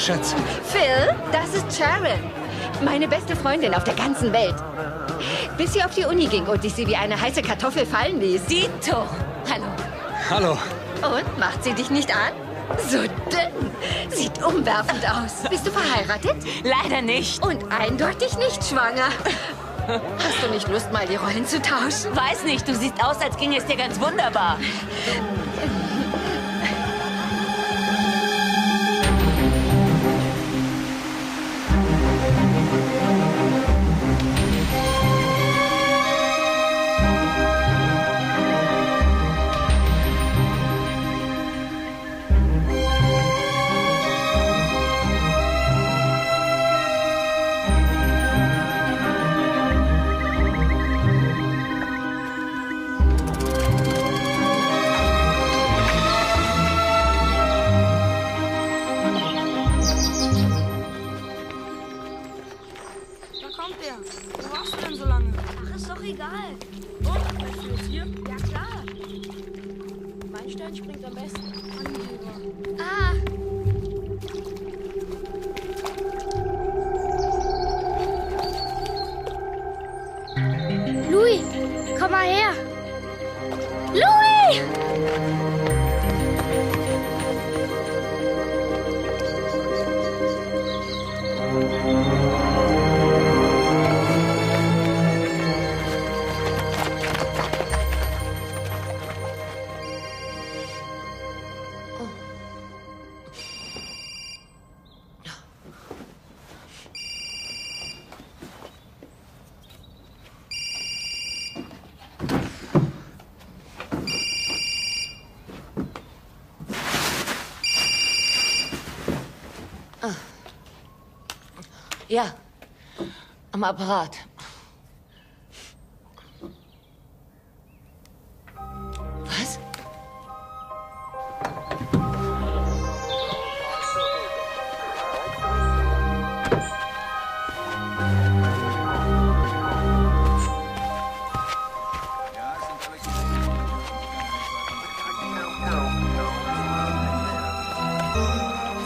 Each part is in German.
Schatz. Phil, das ist Sharon. Meine beste Freundin auf der ganzen Welt. Bis sie auf die Uni ging und ich sie wie eine heiße Kartoffel fallen ließ. Dito. Hallo. Hallo. Und, macht sie dich nicht an? So dünn. Sieht umwerfend aus. Bist du verheiratet? Leider nicht. Und eindeutig nicht schwanger. Hast du nicht Lust, mal die Rollen zu tauschen? Weiß nicht, du siehst aus, als ginge es dir ganz wunderbar. Am Apparat. Was?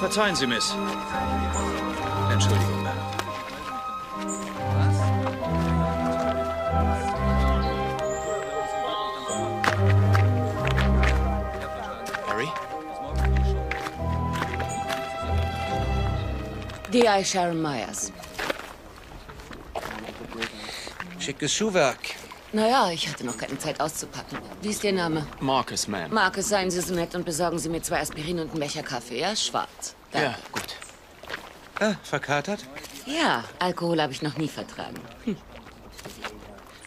Verzeihen Sie, Miss. Entschuldigung, D.I. Sharon Myers. Schickes Schuhwerk. Naja, ich hatte noch keine Zeit auszupacken. Wie ist Ihr Name? Marcus, Ma'am. Marcus, seien Sie so nett und besorgen Sie mir zwei Aspirin und einen Becher Kaffee, ja? Schwarz. Danke. Ja, gut. Ah, verkatert? Ja, Alkohol habe ich noch nie vertragen.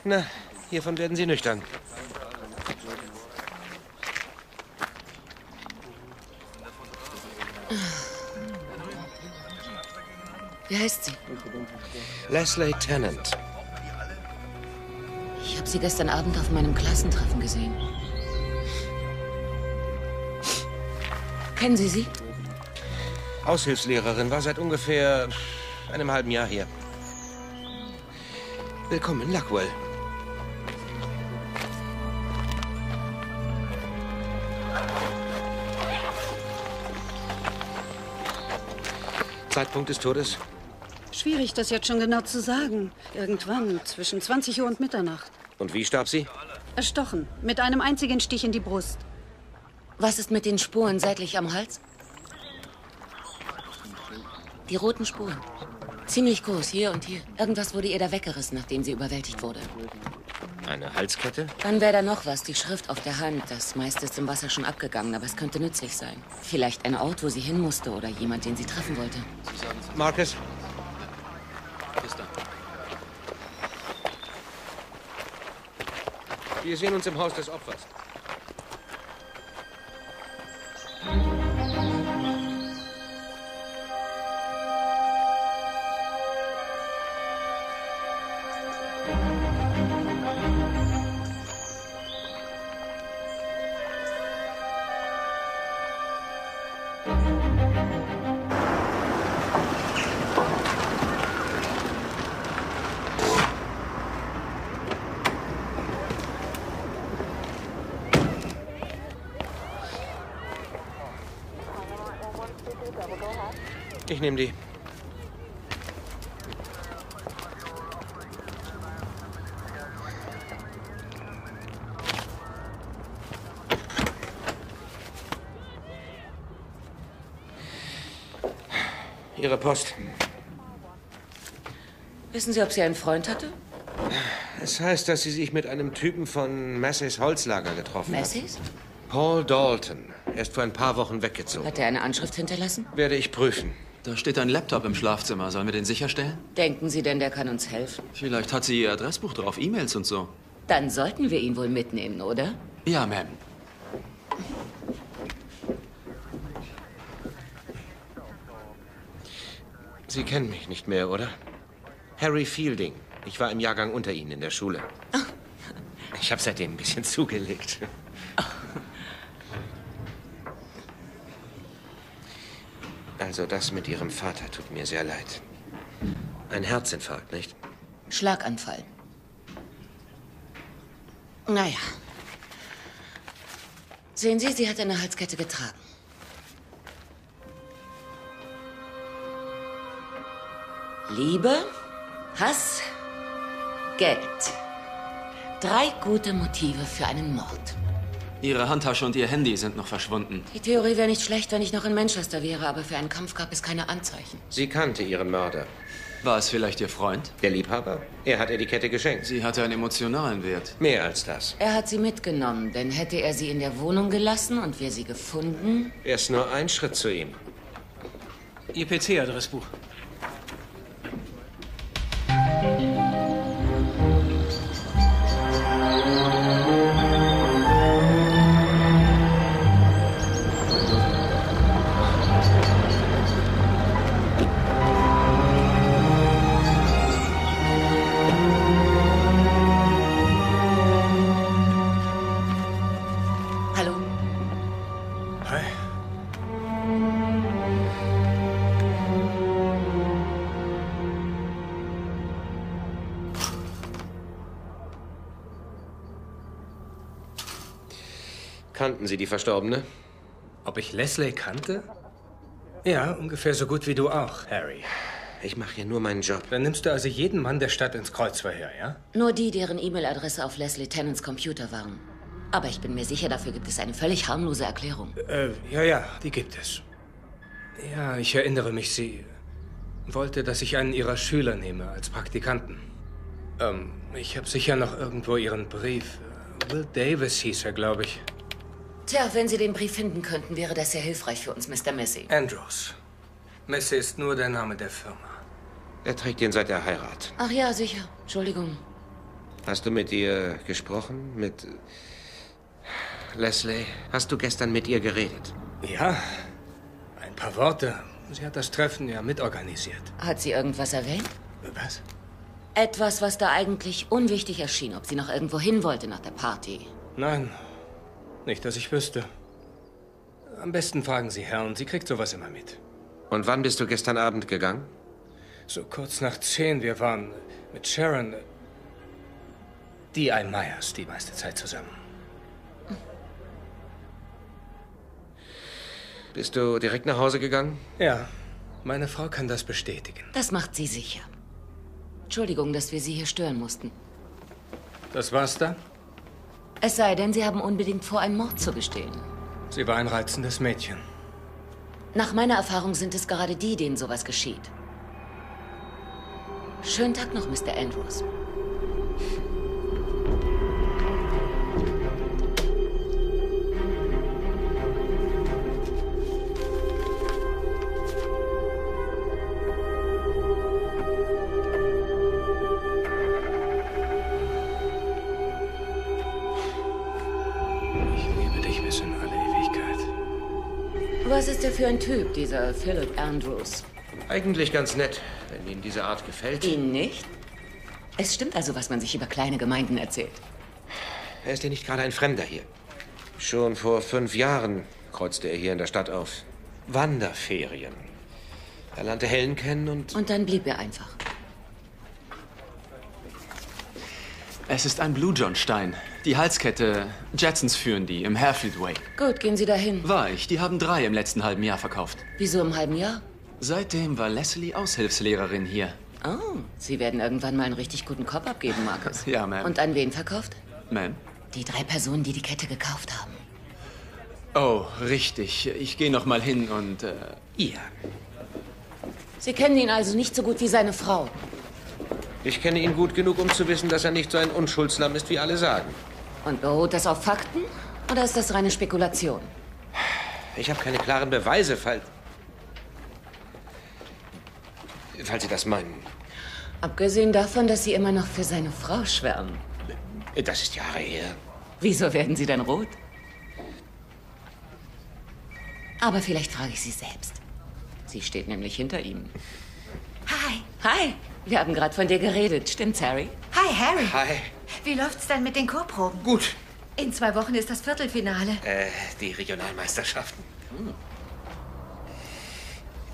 Na, hiervon werden Sie nüchtern. Wie heißt sie? Leslie Tennant. Ich habe sie gestern Abend auf meinem Klassentreffen gesehen. Kennen Sie sie? Aushilfslehrerin, war seit ungefähr einem halben Jahr hier. Willkommen in Luckwell. Zeitpunkt des Todes? Schwierig, das jetzt schon genau zu sagen. Irgendwann zwischen 20 Uhr und Mitternacht. Und wie starb sie? Erstochen. Mit einem einzigen Stich in die Brust. Was ist mit den Spuren seitlich am Hals? Die roten Spuren. Ziemlich groß, hier und hier. Irgendwas wurde ihr da weggerissen, nachdem sie überwältigt wurde. Eine Halskette? Dann wäre da noch was, die Schrift auf der Hand. Das meiste ist im Wasser schon abgegangen, aber es könnte nützlich sein. Vielleicht ein Ort, wo sie hin musste oder jemand, den sie treffen wollte. Marcus? Bis dann. Wir sehen uns im Haus des Opfers. Ich nehme die. Ihre Post. Wissen Sie, ob sie einen Freund hatte? Es heißt, dass sie sich mit einem Typen von Massays Holzlager getroffen hat. Macy's? Paul Dalton. Er ist vor ein paar Wochen weggezogen. Hat er eine Anschrift hinterlassen? Werde ich prüfen. Da steht ein Laptop im Schlafzimmer. Sollen wir den sicherstellen? Denken Sie denn, der kann uns helfen? Vielleicht hat sie ihr Adressbuch drauf, E-Mails und so. Dann sollten wir ihn wohl mitnehmen, oder? Ja, Ma'am. Sie kennen mich nicht mehr, oder? Harry Fielding. Ich war im Jahrgang unter Ihnen in der Schule. Ich habe seitdem ein bisschen zugelegt. Also das mit Ihrem Vater tut mir sehr leid. Ein Herzinfarkt, nicht? Schlaganfall. Naja. Sehen Sie, sie hat eine Halskette getragen. Liebe, Hass, Geld. Drei gute Motive für einen Mord. Ihre Handtasche und ihr Handy sind noch verschwunden. Die Theorie wäre nicht schlecht, wenn ich noch in Manchester wäre, aber für einen Kampf gab es keine Anzeichen. Sie kannte Ihren Mörder. War es vielleicht ihr Freund? Der Liebhaber? Er hat ihr die Kette geschenkt. Sie hatte einen emotionalen Wert. Mehr als das. Er hat sie mitgenommen, denn hätte er sie in der Wohnung gelassen und wir sie gefunden, Er ist nur ein Schritt zu ihm. Ihr PC-Adressbuch. Sie die Verstorbene? Ob ich Leslie kannte? Ja, ungefähr so gut wie du auch, Harry. Ich mache hier nur meinen Job. Dann nimmst du also jeden Mann der Stadt ins Kreuzverhör, ja? Nur die, deren E-Mail-Adresse auf Leslie Tennants Computer waren. Aber ich bin mir sicher, dafür gibt es eine völlig harmlose Erklärung. Äh, ja, ja, die gibt es. Ja, ich erinnere mich, sie wollte, dass ich einen ihrer Schüler nehme als Praktikanten. Ähm, ich habe sicher noch irgendwo ihren Brief. Will Davis hieß er, glaube ich. Tja, wenn Sie den Brief finden könnten, wäre das sehr hilfreich für uns, Mr. Massey. Andrews. Messi ist nur der Name der Firma. Er trägt ihn seit der Heirat. Ach ja, sicher. Entschuldigung. Hast du mit ihr gesprochen? Mit Leslie? Hast du gestern mit ihr geredet? Ja, ein paar Worte. Sie hat das Treffen ja mitorganisiert. Hat sie irgendwas erwähnt? Was? Etwas, was da eigentlich unwichtig erschien, ob sie noch irgendwo hin wollte nach der Party. Nein, nicht, dass ich wüsste. Am besten fragen Sie Herrn, sie kriegt sowas immer mit. Und wann bist du gestern Abend gegangen? So kurz nach zehn, wir waren mit Sharon, die ein Myers, die meiste Zeit zusammen. Bist du direkt nach Hause gegangen? Ja, meine Frau kann das bestätigen. Das macht sie sicher. Entschuldigung, dass wir Sie hier stören mussten. Das war's dann? Es sei denn, Sie haben unbedingt vor, einen Mord zu gestehen. Sie war ein reizendes Mädchen. Nach meiner Erfahrung sind es gerade die, denen sowas geschieht. Schönen Tag noch, Mr. Andrews. Für ein Typ, dieser Philip Andrews? Eigentlich ganz nett, wenn Ihnen diese Art gefällt. Ihnen nicht? Es stimmt also, was man sich über kleine Gemeinden erzählt. Er ist ja nicht gerade ein Fremder hier. Schon vor fünf Jahren kreuzte er hier in der Stadt auf. Wanderferien. Er lernte Helen kennen und Und dann blieb er einfach. Es ist ein Blue John Stein. Die Halskette, Jetsons führen die im Harefield Way. Gut, gehen Sie dahin. War ich. Die haben drei im letzten halben Jahr verkauft. Wieso im halben Jahr? Seitdem war Leslie Aushilfslehrerin hier. Oh, Sie werden irgendwann mal einen richtig guten Kopf abgeben, Markus. Ja, Ma'am. Und an wen verkauft? Ma'am? Die drei Personen, die die Kette gekauft haben. Oh, richtig. Ich gehe noch mal hin und... Äh, Ja. Sie kennen ihn also nicht so gut wie seine Frau. Ich kenne ihn gut genug, um zu wissen, dass er nicht so ein Unschuldslamm ist, wie alle sagen. Und beruht das auf Fakten? Oder ist das reine Spekulation? Ich habe keine klaren Beweise, falls... Falls Sie das meinen. Abgesehen davon, dass Sie immer noch für seine Frau schwärmen. Das ist Jahre her. Wieso werden Sie dann rot? Aber vielleicht frage ich Sie selbst. Sie steht nämlich hinter ihm. Hi. Hi, wir haben gerade von dir geredet. Stimmt's, Harry? Hi, Harry. Hi. Wie läuft's denn mit den Chorproben? Gut. In zwei Wochen ist das Viertelfinale. Äh, die Regionalmeisterschaften.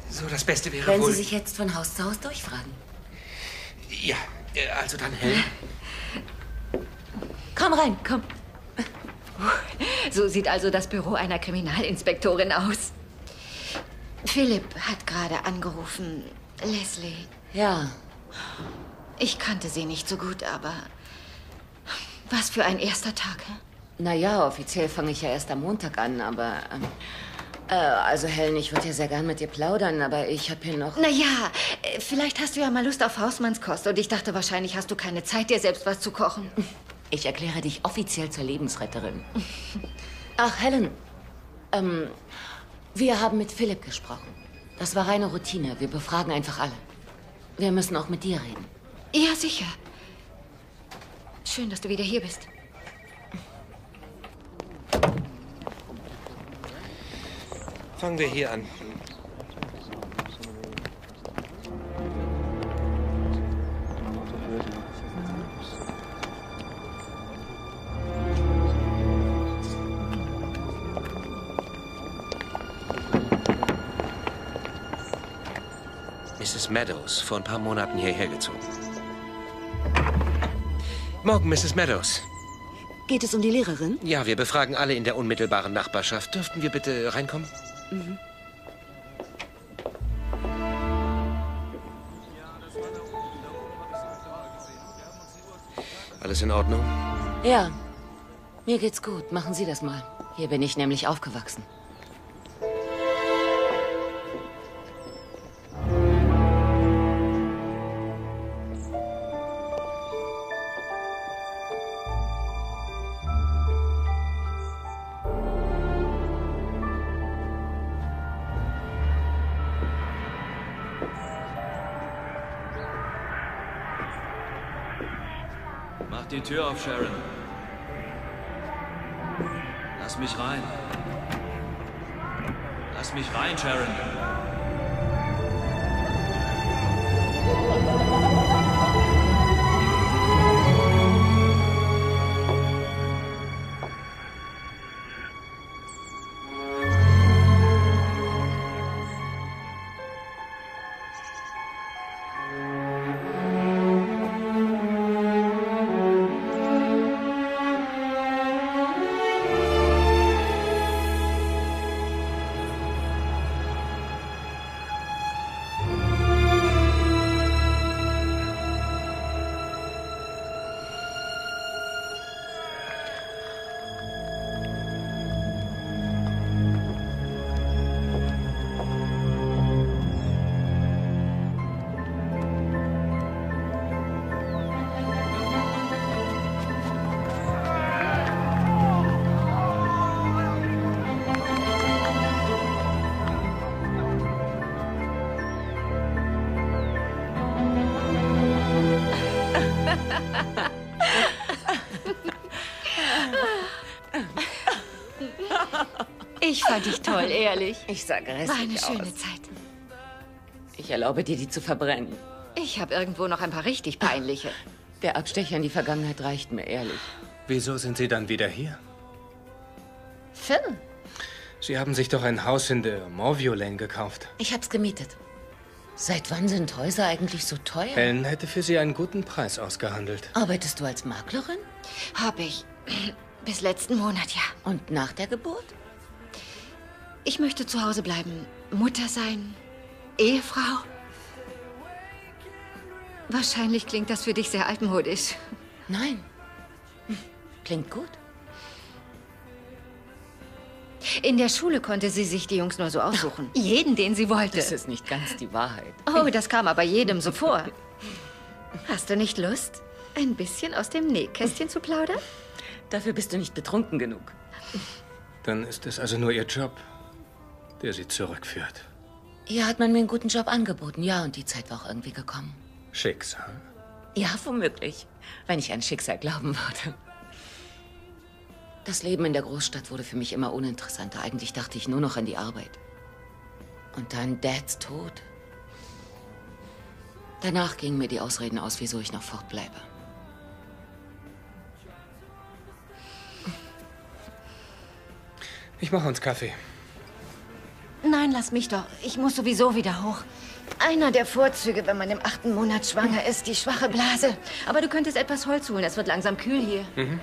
So, das Beste wäre Wenn wohl... Sie sich jetzt von Haus zu Haus durchfragen. Ja, äh, also dann, Helen. Komm rein, komm. So sieht also das Büro einer Kriminalinspektorin aus. Philipp hat gerade angerufen. Leslie. Ja, Ich kannte sie nicht so gut, aber was für ein erster Tag. hä? naja, offiziell fange ich ja erst am Montag an, aber... ähm, Äh, also Helen, ich würde ja sehr gern mit dir plaudern, aber ich habe hier noch... Na ja, äh, vielleicht hast du ja mal Lust auf Hausmannskost und ich dachte, wahrscheinlich hast du keine Zeit, dir selbst was zu kochen. Ich erkläre dich offiziell zur Lebensretterin. Ach, Helen. Ähm, wir haben mit Philipp gesprochen. Das war reine Routine. Wir befragen einfach alle. Wir müssen auch mit dir reden. Ja, sicher. Schön, dass du wieder hier bist. Fangen wir hier an. Mrs. Meadows, vor ein paar Monaten hierher gezogen. Morgen, Mrs. Meadows. Geht es um die Lehrerin? Ja, wir befragen alle in der unmittelbaren Nachbarschaft. Dürften wir bitte reinkommen? Alles in Ordnung? Ja, mir geht's gut. Machen Sie das mal. Hier bin ich nämlich aufgewachsen. Die Tür auf, Sharon. Lass mich rein. Lass mich rein, Sharon. Toll, ehrlich. Ich sage War eine schöne aus. Zeit. Ich erlaube dir, die zu verbrennen. Ich habe irgendwo noch ein paar richtig peinliche. Der Abstecher in die Vergangenheit reicht mir, ehrlich. Wieso sind Sie dann wieder hier? Phil, Sie haben sich doch ein Haus in der Morview Lane gekauft. Ich hab's gemietet. Seit wann sind Häuser eigentlich so teuer? Helen hätte für Sie einen guten Preis ausgehandelt. Arbeitest du als Maklerin? hab ich. Bis letzten Monat, ja. Und nach der Geburt? Ich möchte zu Hause bleiben, Mutter sein Ehefrau? Wahrscheinlich klingt das für dich sehr altmodisch. Nein. Klingt gut. In der Schule konnte sie sich die Jungs nur so aussuchen. Jeden, den sie wollte. Das ist nicht ganz die Wahrheit. Oh, das kam aber jedem so vor. Hast du nicht Lust, ein bisschen aus dem Nähkästchen zu plaudern? Dafür bist du nicht betrunken genug. Dann ist es also nur Ihr Job, der Sie zurückführt. Hier hat man mir einen guten Job angeboten, ja, und die Zeit war auch irgendwie gekommen. Schicksal. Ja, womöglich, wenn ich an Schicksal glauben würde. Das Leben in der Großstadt wurde für mich immer uninteressanter. Eigentlich dachte ich nur noch an die Arbeit. Und dann Dads Tod. Danach gingen mir die Ausreden aus, wieso ich noch fortbleibe. Ich mache uns Kaffee. Nein, lass mich doch. Ich muss sowieso wieder hoch. Einer der Vorzüge, wenn man im achten Monat schwanger ist, die schwache Blase. Aber du könntest etwas Holz holen. Es wird langsam kühl hier. Mhm.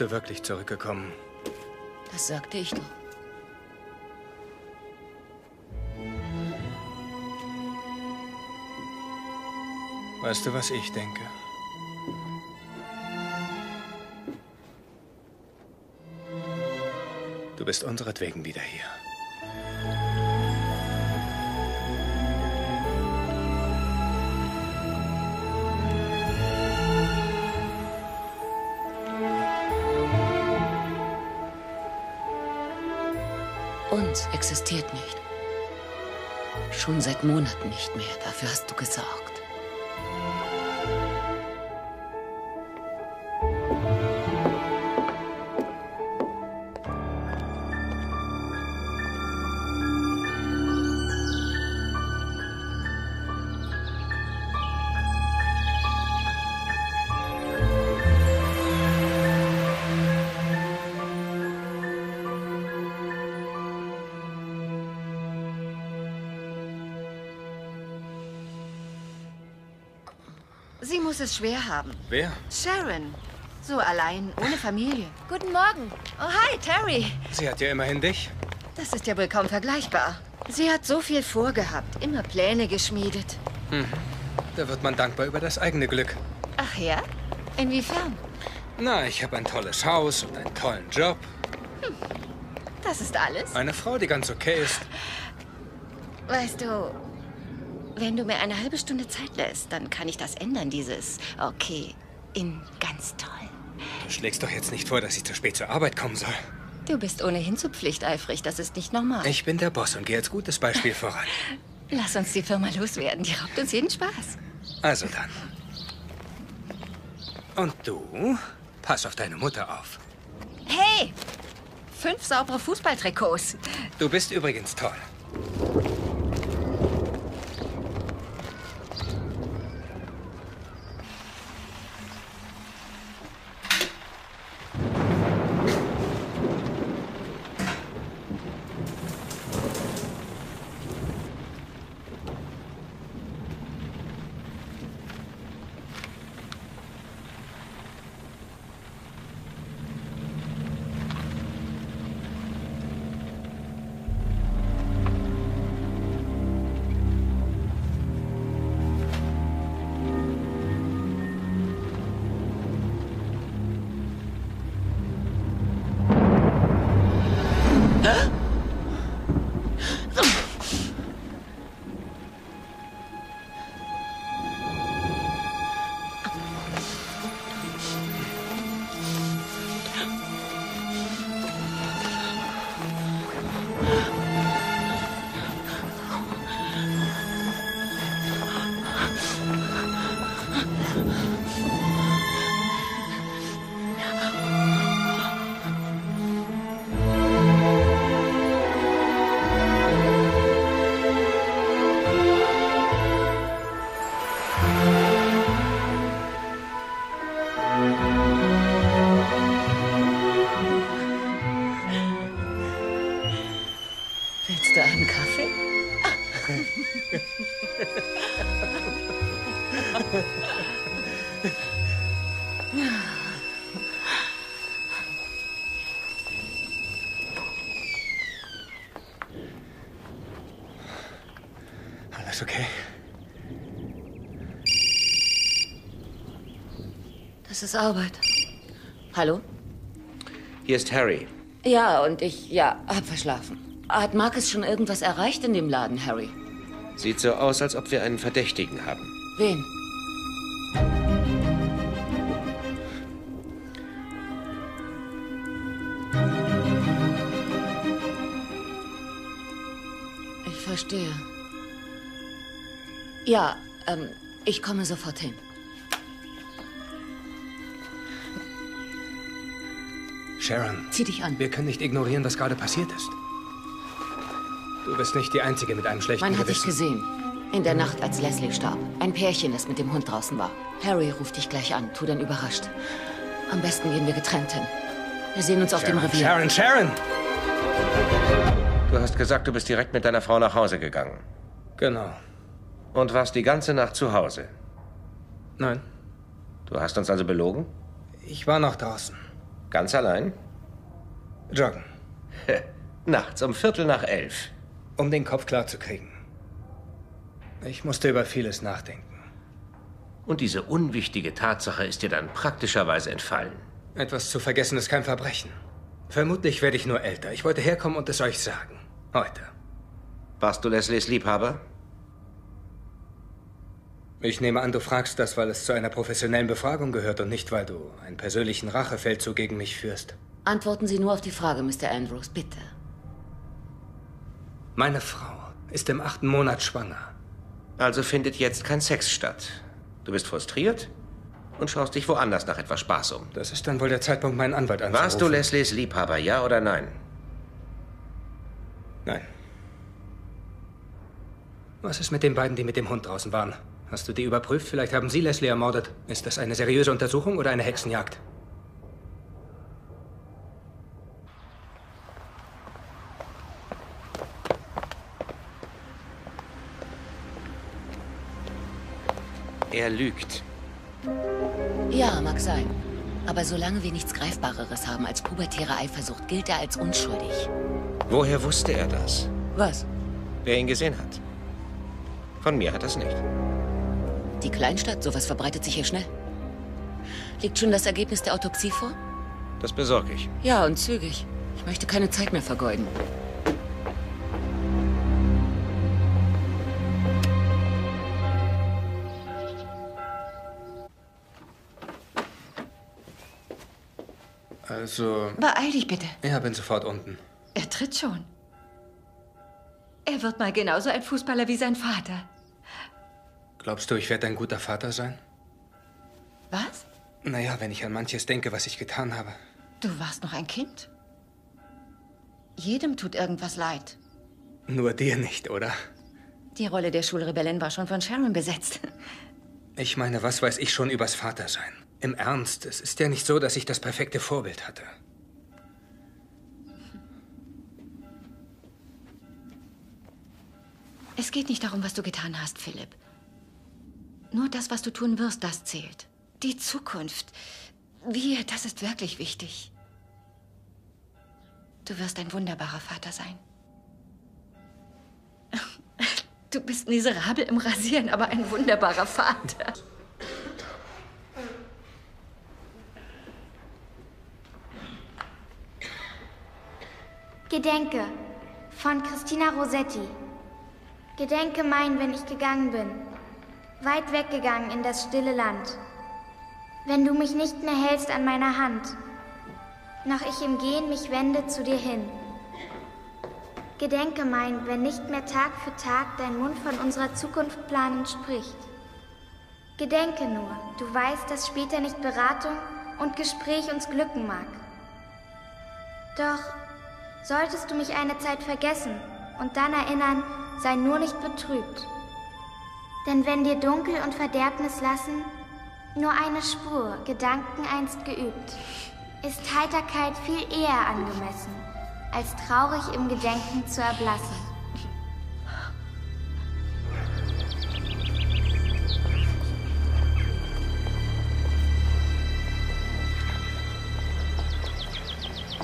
Bist du wirklich zurückgekommen? Das sagte ich doch. Weißt du, was ich denke? Du bist unseretwegen wieder hier. Existiert nicht. Schon seit Monaten nicht mehr. Dafür hast du gesorgt. Es schwer haben. Wer? Sharon. So allein, ohne Familie. Guten Morgen. Oh, hi, Terry. Sie hat ja immerhin dich. Das ist ja wohl kaum vergleichbar. Sie hat so viel vorgehabt, immer Pläne geschmiedet. Mhm. Da wird man dankbar über das eigene Glück. Ach ja? Inwiefern? Na, ich habe ein tolles Haus und einen tollen Job. Das ist alles? Eine Frau, die ganz okay ist. Weißt du, wenn du mir eine halbe Stunde Zeit lässt, dann kann ich das ändern, dieses okay in ganz toll. Du schlägst doch jetzt nicht vor, dass ich zu spät zur Arbeit kommen soll. Du bist ohnehin zu pflichteifrig, das ist nicht normal. Ich bin der Boss und gehe als gutes Beispiel voran. Lass uns die Firma loswerden, die raubt uns jeden Spaß. Also dann. Und du? Pass auf deine Mutter auf. Hey! Fünf saubere Fußballtrikots. Du bist übrigens toll. Das ist Arbeit. Hallo? Hier ist Harry. Ja, und ich, ja, hab verschlafen. Hat Marcus schon irgendwas erreicht in dem Laden, Harry? Sieht so aus, als ob wir einen Verdächtigen haben. Wen? Ich verstehe. Ja, ähm, ich komme sofort hin. Sharon, Zieh dich an. wir können nicht ignorieren, was gerade passiert ist. Du bist nicht die Einzige mit einem schlechten Man hat dich Gewissen. gesehen. In der Nacht, als Leslie starb. Ein Pärchen, das mit dem Hund draußen war. Harry ruft dich gleich an. Tu dann überrascht. Am besten gehen wir getrennt hin. Wir sehen uns auf dem Revier. Sharon, Sharon! Du hast gesagt, du bist direkt mit deiner Frau nach Hause gegangen. Genau. Und warst die ganze Nacht zu Hause. Nein, Du hast uns also belogen? ich war noch draußen. Ganz allein? Joggen, Nachts um Viertel nach elf. um den Kopf klar zu kriegen. Ich musste über vieles nachdenken. Und diese unwichtige Tatsache ist dir dann praktischerweise entfallen. Etwas zu vergessen ist kein Verbrechen. Vermutlich werde ich nur älter. Ich wollte herkommen und es euch sagen. Heute. Warst du Leslies Liebhaber? Ich nehme an, du fragst das, weil es zu einer professionellen Befragung gehört und nicht, weil du einen persönlichen Rachefeldzug gegen mich führst. Antworten Sie nur auf die Frage, Mr. Andrews, bitte. Meine Frau ist im achten Monat schwanger. Also findet jetzt kein Sex statt. Du bist frustriert und schaust dich woanders nach etwas Spaß um. Das ist dann wohl der Zeitpunkt, meinen Anwalt anzurufen. Warst du Leslies Liebhaber, ja oder nein? Nein. Was ist mit den beiden, die mit dem Hund draußen waren? Hast du die überprüft? Vielleicht haben sie Leslie ermordet. Ist das eine seriöse Untersuchung oder eine Hexenjagd? Er lügt. Ja, mag sein. Aber solange wir nichts Greifbareres haben als pubertäre Eifersucht, gilt er als unschuldig. Woher wusste er das? Was? Wer ihn gesehen hat? Von mir hat er es nicht. Die Kleinstadt? Sowas verbreitet sich hier schnell. Liegt schon das Ergebnis der Autopsie vor? Das besorge ich. Ja, und zügig. Ich möchte keine Zeit mehr vergeuden. Also, Beeil dich bitte. ja, bin sofort unten. Er tritt schon. Er wird mal genauso ein Fußballer wie sein Vater. Glaubst du, ich werde ein guter Vater sein? Was? Naja, wenn ich an manches denke, was ich getan habe. Du warst noch ein Kind? Jedem tut irgendwas leid. Nur dir nicht, oder? Die Rolle der Schulrebellin war schon von Sharon besetzt. Ich meine, was weiß ich schon übers Vatersein? Im Ernst, es ist ja nicht so, dass ich das perfekte Vorbild hatte. Es geht nicht darum, was du getan hast, Philipp. Nur das, was du tun wirst, das zählt. Die Zukunft. Wir, das ist wirklich wichtig. Du wirst ein wunderbarer Vater sein. Du bist miserabel im Rasieren, aber ein wunderbarer Vater. Gedenke von Christina Rossetti. Gedenke mein, wenn ich gegangen bin, weit weggegangen in das stille Land. Wenn du mich nicht mehr hältst an meiner Hand, noch ich im Gehen mich wende zu dir hin. Gedenke mein, wenn nicht mehr Tag für Tag dein Mund von unserer Zukunft planend spricht. Gedenke nur, du weißt, dass später nicht Beratung und Gespräch uns glücken mag. Doch solltest du mich eine Zeit vergessen und dann erinnern, sei nur nicht betrübt. Denn wenn dir Dunkel und Verderbnis lassen, nur eine Spur, Gedanken einst geübt, ist Heiterkeit viel eher angemessen, als traurig im Gedenken zu erblassen.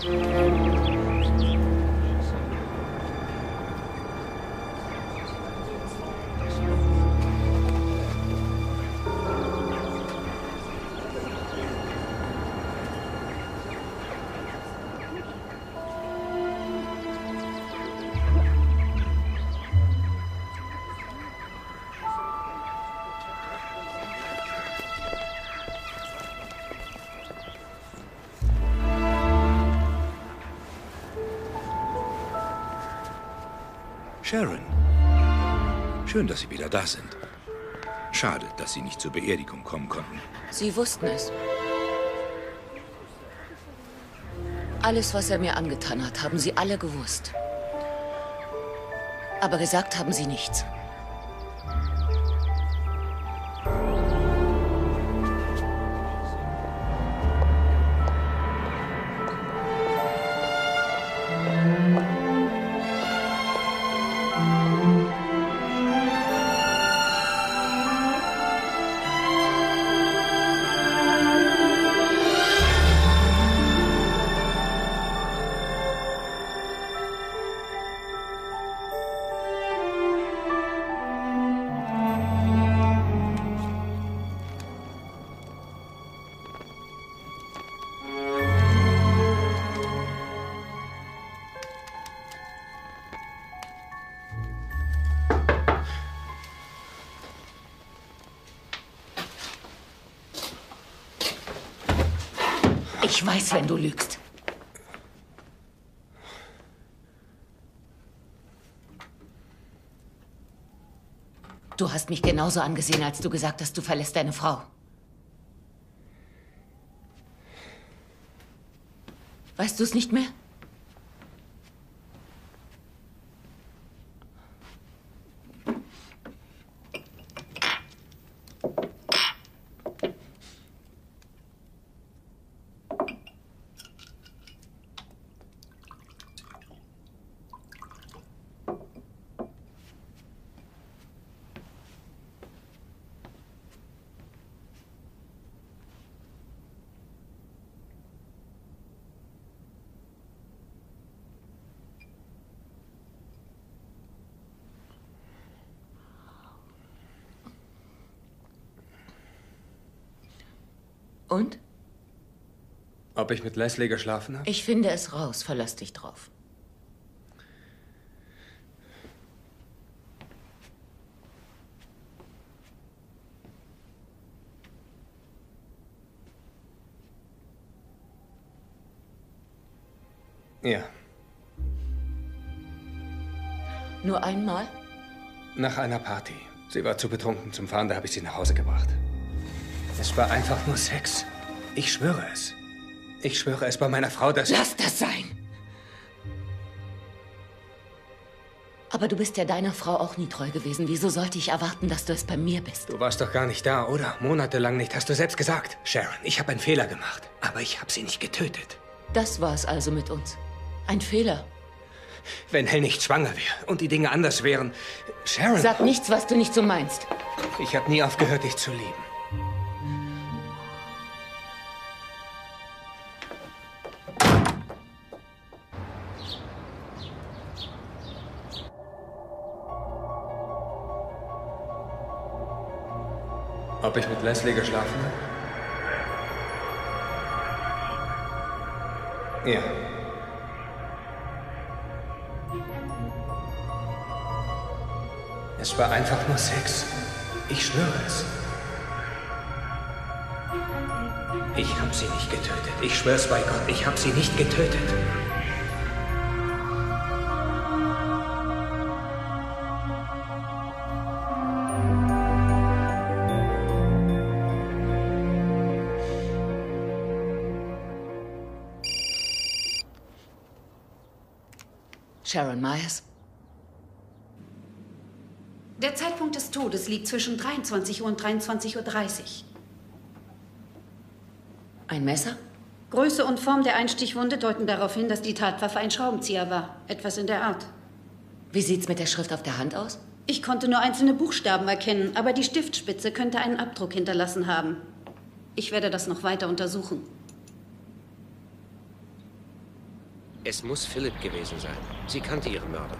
Thank Sharon. Schön, dass Sie wieder da sind. Schade, dass Sie nicht zur Beerdigung kommen konnten. Sie wussten es. Alles, was er mir angetan hat, haben Sie alle gewusst. Aber gesagt haben Sie nichts. Ich weiß, wenn du lügst. Du hast mich genauso angesehen, als du gesagt hast, du verlässt deine Frau. Weißt du es nicht mehr? Und? Ob ich mit Leslie geschlafen habe? Ich finde es raus. Verlass dich drauf. Ja. Nur einmal? Nach einer Party. Sie war zu betrunken zum Fahren, da habe ich sie nach Hause gebracht. Es war einfach nur Sex. Ich schwöre es. Ich schwöre es bei meiner Frau, dass... Lass das sein! Aber du bist ja deiner Frau auch nie treu gewesen. Wieso sollte ich erwarten, dass du es bei mir bist? Du warst doch gar nicht da, oder? Monatelang nicht, hast du selbst gesagt. Sharon, ich habe einen Fehler gemacht. Aber ich habe sie nicht getötet. Das war es also mit uns. Ein Fehler. Wenn Hell nicht schwanger wäre und die Dinge anders wären... Sharon... Sag nichts, was du nicht so meinst. Ich habe nie aufgehört, dich zu lieben. Ob ich mit Leslie geschlafen habe? Ja. Es war einfach nur Sex. Ich schwöre es. Ich habe sie nicht getötet. Ich schwör's bei Gott, ich habe sie nicht getötet. Sharon Myers? Der Zeitpunkt des Todes liegt zwischen 23 Uhr und 23.30 Uhr. Ein Messer? Größe und Form der Einstichwunde deuten darauf hin, dass die Tatwaffe ein Schraubenzieher war. Etwas in der Art. Wie sieht's mit der Schrift auf der Hand aus? Ich konnte nur einzelne Buchstaben erkennen, aber die Stiftspitze könnte einen Abdruck hinterlassen haben. Ich werde das noch weiter untersuchen. Es muss Philipp gewesen sein. Sie kannte ihren Mörder.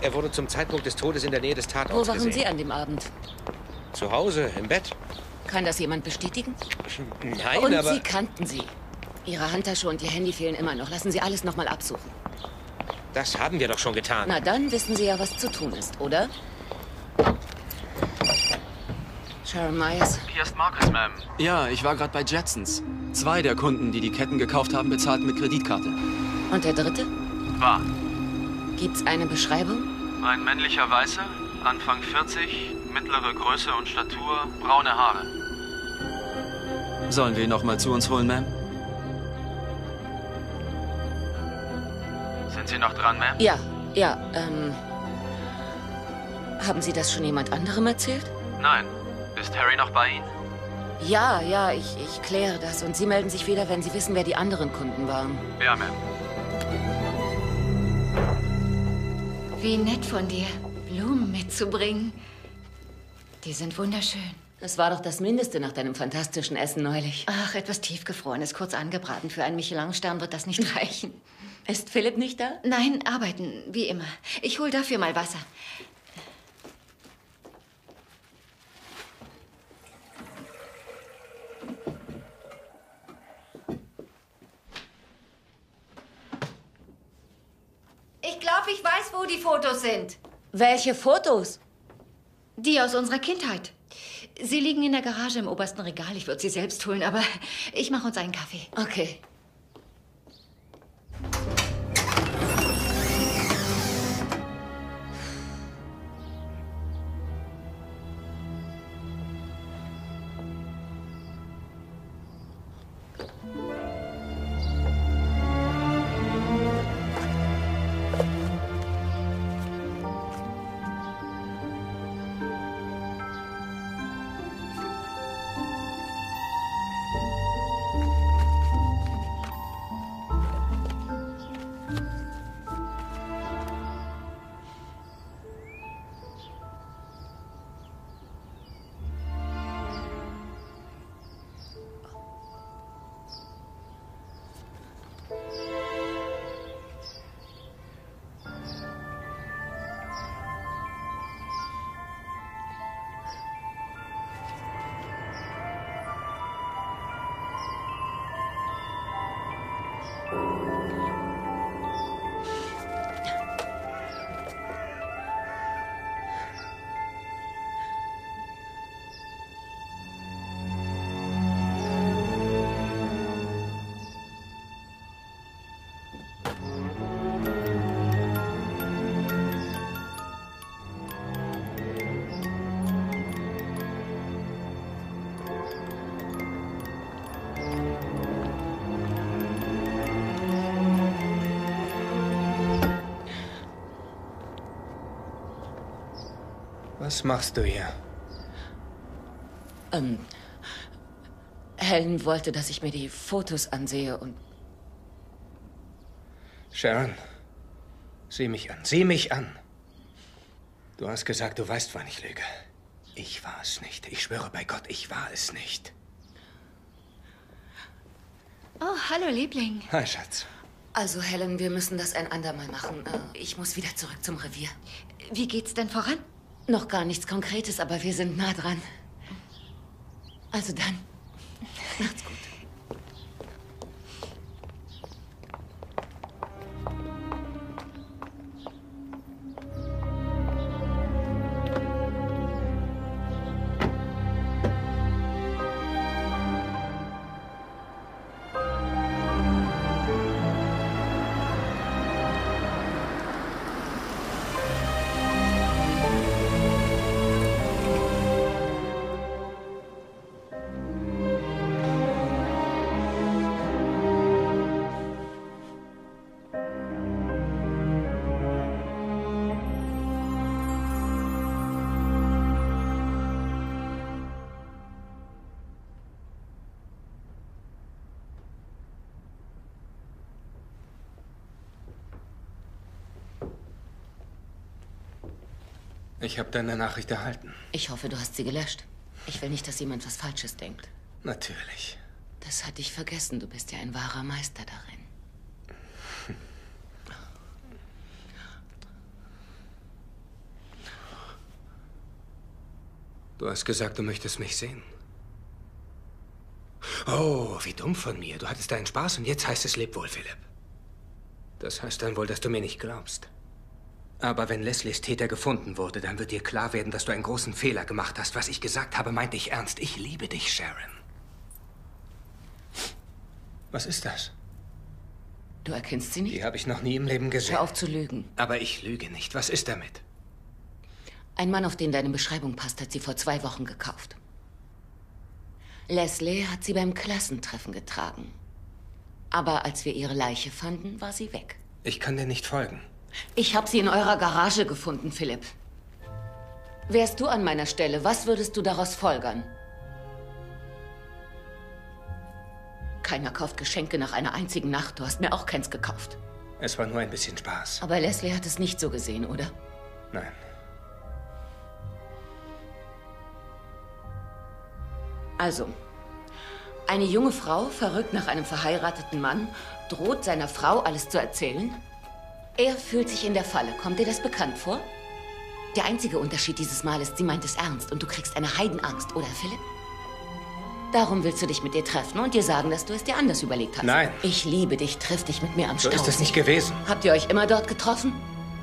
Er wurde zum Zeitpunkt des Todes in der Nähe des Tatorts Wo waren gesehen. Sie an dem Abend? Zu Hause, im Bett. Kann das jemand bestätigen? Nein, und aber... Sie kannten sie. Ihre Handtasche und Ihr Handy fehlen immer noch. Lassen Sie alles noch mal absuchen. Das haben wir doch schon getan. Na dann wissen Sie ja, was zu tun ist, oder? Sharon Myers. Hier ist Marcus, Ma'am. Ja, ich war gerade bei Jetsons. Zwei der Kunden, die die Ketten gekauft haben, bezahlten mit Kreditkarte. Und der dritte? War. Gibt's eine Beschreibung? Ein männlicher Weißer, Anfang 40, mittlere Größe und Statur, braune Haare. Sollen wir ihn noch mal zu uns holen, Ma'am? Sind Sie noch dran, Ma'am? Ja, ja, ähm. Haben Sie das schon jemand anderem erzählt? Nein. Ist Harry noch bei Ihnen? Ja, ja, ich, ich kläre das. Und Sie melden sich wieder, wenn Sie wissen, wer die anderen Kunden waren. Ja, Ma'am. Wie nett von dir, Blumen mitzubringen. Die sind wunderschön. Das war doch das Mindeste nach deinem fantastischen Essen neulich. Ach, etwas tiefgefrorenes, kurz angebraten. Für einen Michelin-Stern wird das nicht reichen. Ist Philipp nicht da? Nein, arbeiten, wie immer. Ich hol dafür mal Wasser. Ich glaube, ich weiß, wo die Fotos sind. Welche Fotos? Die aus unserer Kindheit. Sie liegen in der Garage im obersten Regal. Ich würde sie selbst holen, aber ich mache uns einen Kaffee. Okay. Was machst du hier? Ähm. Helen wollte, dass ich mir die Fotos ansehe und. Sharon, sieh mich an. Sieh mich an. Du hast gesagt, du weißt, wann ich lüge. Ich war es nicht. Ich schwöre bei Gott, ich war es nicht. Oh, hallo, Liebling. Hi, Schatz. Also, Helen, wir müssen das ein andermal machen. Äh, Ich muss wieder zurück zum Revier. Wie geht's denn voran? Noch gar nichts Konkretes, aber wir sind nah dran. Also dann. Macht's gut. Ich habe deine Nachricht erhalten. Ich hoffe, du hast sie gelöscht. Ich will nicht, dass jemand was Falsches denkt. Natürlich. Das hatte ich vergessen. Du bist ja ein wahrer Meister darin. Du hast gesagt, du möchtest mich sehen. Oh, wie dumm von mir. Du hattest deinen Spaß und jetzt heißt es leb wohl, Philipp. Das heißt dann wohl, dass du mir nicht glaubst. Aber wenn Leslies Täter gefunden wurde, dann wird dir klar werden, dass du einen großen Fehler gemacht hast. Was ich gesagt habe, meinte ich ernst. Ich liebe dich, Sharon. Was ist das? Du erkennst sie nicht? Die habe ich noch nie im Leben gesehen. Hör auf zu lügen. Aber ich lüge nicht. Was ist damit? Ein Mann, auf den deine Beschreibung passt, hat sie vor zwei Wochen gekauft. Leslie hat sie beim Klassentreffen getragen. Aber als wir ihre Leiche fanden, war sie weg. Ich kann dir nicht folgen. Ich habe sie in eurer Garage gefunden, Philipp. Wärst du an meiner Stelle, was würdest du daraus folgern? Keiner kauft Geschenke nach einer einzigen Nacht. Du hast mir auch keins gekauft. Es war nur ein bisschen Spaß. Aber Leslie hat es nicht so gesehen, oder? Nein. Also, eine junge Frau, verrückt nach einem verheirateten Mann, droht seiner Frau alles zu erzählen. Er fühlt sich in der Falle. Kommt dir das bekannt vor? Der einzige Unterschied dieses Mal ist, sie meint es ernst und du kriegst eine Heidenangst, oder Philipp? Darum willst du dich mit ihr treffen und dir sagen, dass du es dir anders überlegt hast. Nein. Ich liebe dich. Triff dich mit mir am So Stausee. ist es nicht gewesen. Habt ihr euch immer dort getroffen?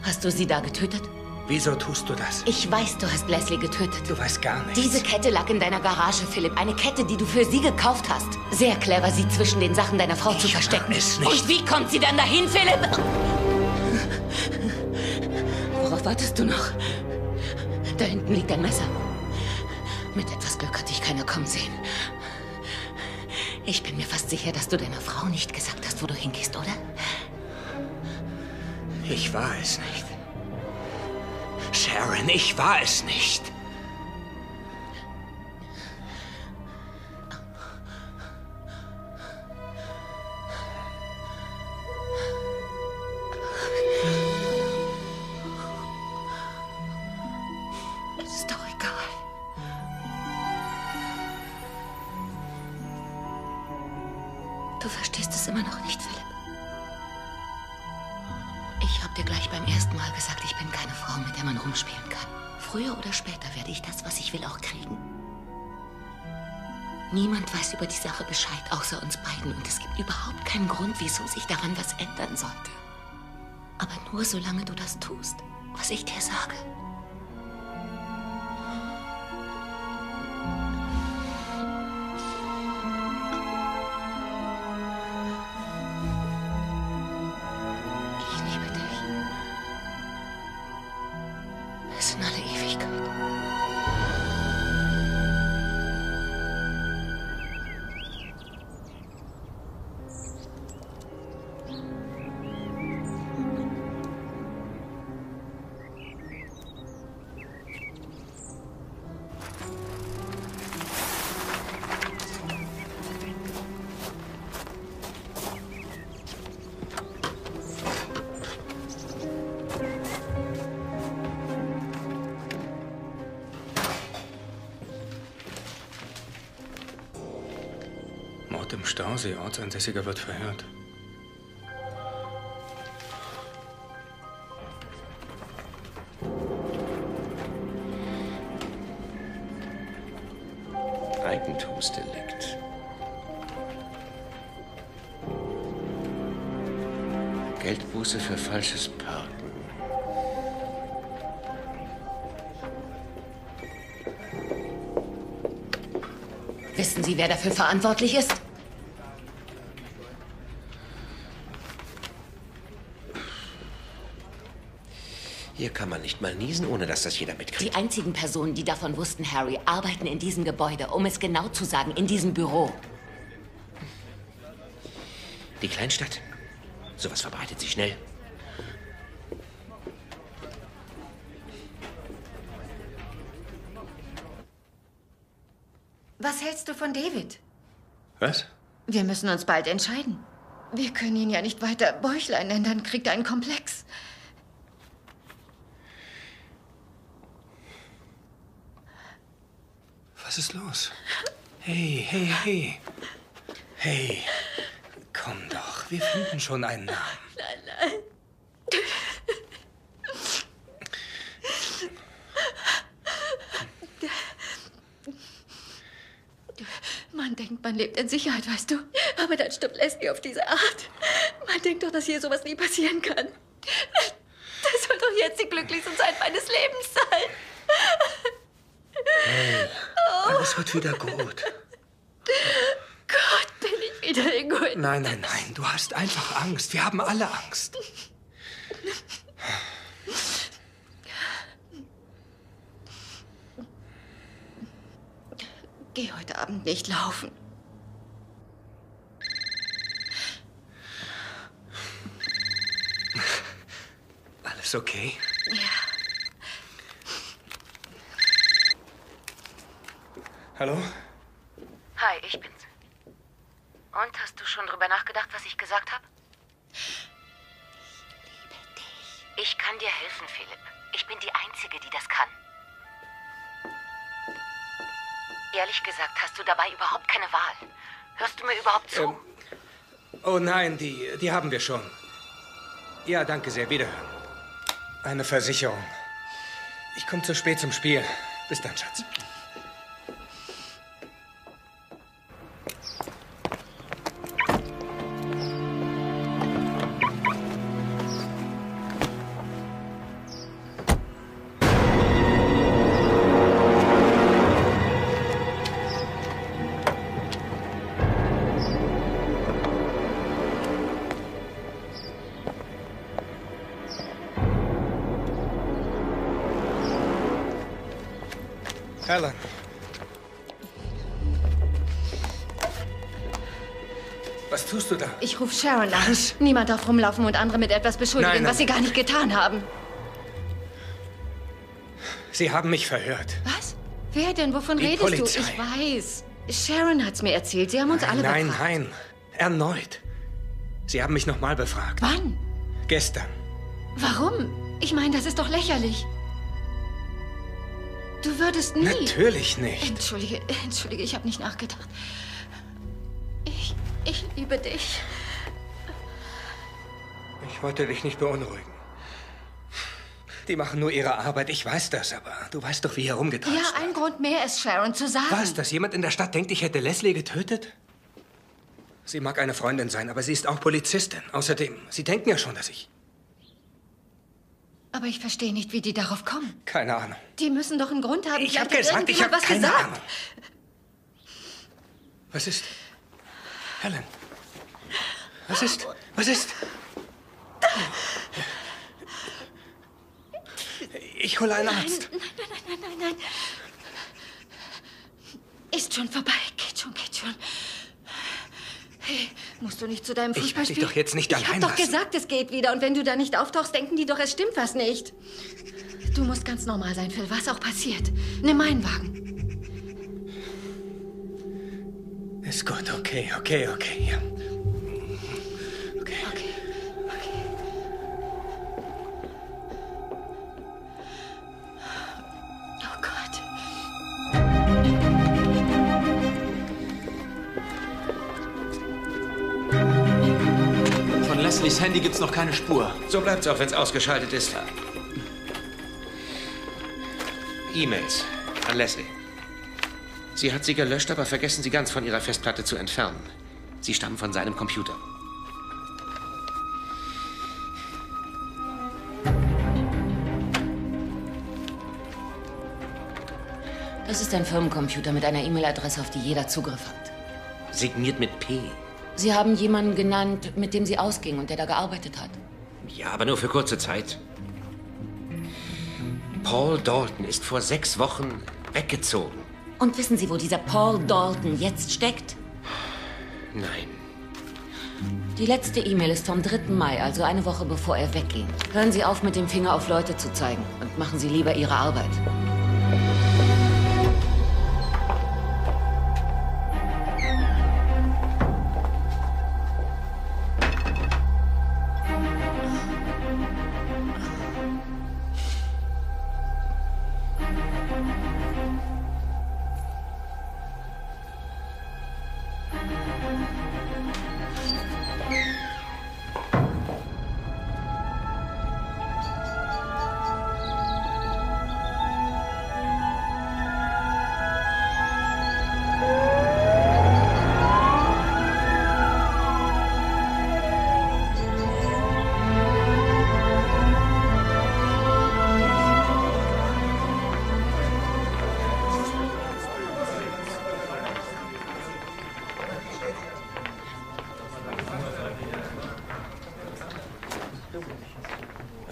Hast du sie da getötet? Wieso tust du das? Ich weiß, du hast Leslie getötet. Du weißt gar nichts. Diese Kette lag in deiner Garage, Philipp. Eine Kette, die du für sie gekauft hast. Sehr clever, sie zwischen den Sachen deiner Frau zu verstecken. es nicht. Und wie kommt sie dann dahin, Philipp? Wartest du noch? Da hinten liegt ein Messer. Mit etwas Glück hat dich keiner kommen sehen. Ich bin mir fast sicher, dass du deiner Frau nicht gesagt hast, wo du hingehst, oder? Ich war es nicht. Sharon, ich war es nicht. Nur solange du das tust, was ich dir sage. Stausee. Ortsansässiger wird verhört. Eigentumsdelikt. Geldbuße für falsches Parken. Wissen Sie, wer dafür verantwortlich ist? Hier kann man nicht mal niesen, ohne dass das jeder mitkriegt. Die einzigen Personen, die davon wussten, Harry, arbeiten in diesem Gebäude. Um es genau zu sagen, in diesem Büro. Die Kleinstadt. Sowas verbreitet sich schnell. Was hältst du von David? Was? Wir müssen uns bald entscheiden. Wir können ihn ja nicht weiter Bäuchlein nennen, dann kriegt er einen Komplex. Was ist los? Hey, hey, hey. Hey, komm doch. Wir finden schon einen Namen. Nein, nein. Man denkt, man lebt in Sicherheit, weißt du? Aber dann stirbt Leslie auf diese Art. Man denkt doch, dass hier sowas nie passieren kann. Das soll doch jetzt die glücklichste Zeit meines Lebens sein. Hey, alles wird wieder gut. Gott, bin ich wieder egoistisch. Nein, nein, nein. Du hast einfach Angst. Wir haben alle Angst. Geh heute Abend nicht laufen. Alles okay? Ja. Hallo? Hi, ich bin's. Und hast du schon drüber nachgedacht, was ich gesagt habe? Ich kann dir helfen, Philipp. Ich bin die Einzige, die das kann. Ehrlich gesagt, hast du dabei überhaupt keine Wahl. Hörst du mir überhaupt zu? Ähm, oh nein, die, die haben wir schon. Ja, danke sehr. Wiederhören. Eine Versicherung. Ich komme zu spät zum Spiel. Bis dann, Schatz. Rufe Sharon an. Niemand darf rumlaufen und andere mit etwas beschuldigen, Nein, nein, was sie gar nicht getan haben. Sie haben mich verhört. Was? Wer denn? Wovon Die redest Polizei. du? Ich weiß. Sharon hat's mir erzählt. Sie haben uns alle nein, befragt. nein. Erneut. Sie haben mich nochmal befragt. Wann? Gestern. Warum? Ich meine, das ist doch lächerlich. Du würdest nie. Natürlich nicht. Entschuldige, entschuldige, ich habe nicht nachgedacht. Ich, ich liebe dich. Ich wollte dich nicht beunruhigen. Die machen nur ihre Arbeit, ich weiß das, aber du weißt doch, wie herumgetragen Ja, ein Grund mehr ist, Sharon zu sagen. Was, dass jemand in der Stadt denkt, ich hätte Leslie getötet? Sie mag eine Freundin sein, aber sie ist auch Polizistin. Außerdem, sie denken ja schon, dass ich... Aber ich verstehe nicht, wie die darauf kommen. Keine Ahnung. Die müssen doch einen Grund haben. Ich habe hat gesagt, ich habe was keine gesagt. Ahnung. Was ist? Helen. Was ist? Was ist? Ich hole einen Arzt. Nein, nein, nein, nein, nein, nein. Ist schon vorbei. Geht schon, geht schon. Hey, musst du nicht zu deinem Ich werd dich Fußballspiel? doch jetzt nicht Ich allein hab doch lassen. gesagt, es geht wieder. Und wenn du da nicht auftauchst, denken die doch, es stimmt was nicht. Du musst ganz normal sein, Phil. Was auch passiert. Nimm meinen Wagen. Ist gut, okay, okay, okay. Ja. Okay. Okay. Leslies Handy gibt's noch keine Spur. So bleibt's auch, wenn's ausgeschaltet ist. E-Mails an Leslie. Sie hat sie gelöscht, aber vergessen sie ganz von ihrer Festplatte zu entfernen. Sie stammen von seinem Computer. Das ist ein Firmencomputer mit einer E-Mail-Adresse, auf die jeder Zugriff hat. Signiert mit P. Sie haben jemanden genannt, mit dem Sie ausgingen und der da gearbeitet hat. Ja, aber nur für kurze Zeit. Paul Dalton ist vor sechs Wochen weggezogen. Und wissen Sie, wo dieser Paul Dalton jetzt steckt? Nein. Die letzte E-Mail ist vom 3. Mai, also eine Woche bevor er wegging. Hören Sie auf, mit dem Finger auf Leute zu zeigen und machen Sie lieber Ihre Arbeit.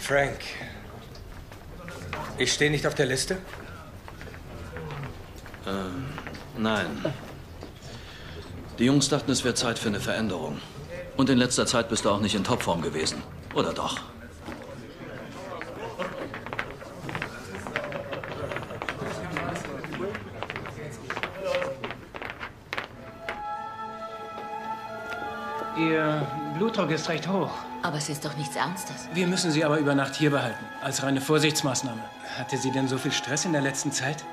Frank. Ich stehe nicht auf der Liste? Nein. Die Jungs dachten, es wäre Zeit für eine Veränderung. Und in letzter Zeit bist du auch nicht in Topform gewesen. Oder doch? Ihr Blutdruck ist recht hoch. Aber es ist doch nichts Ernstes. Wir müssen Sie aber über Nacht hier behalten, als reine Vorsichtsmaßnahme. Hatte sie denn so viel Stress in der letzten Zeit?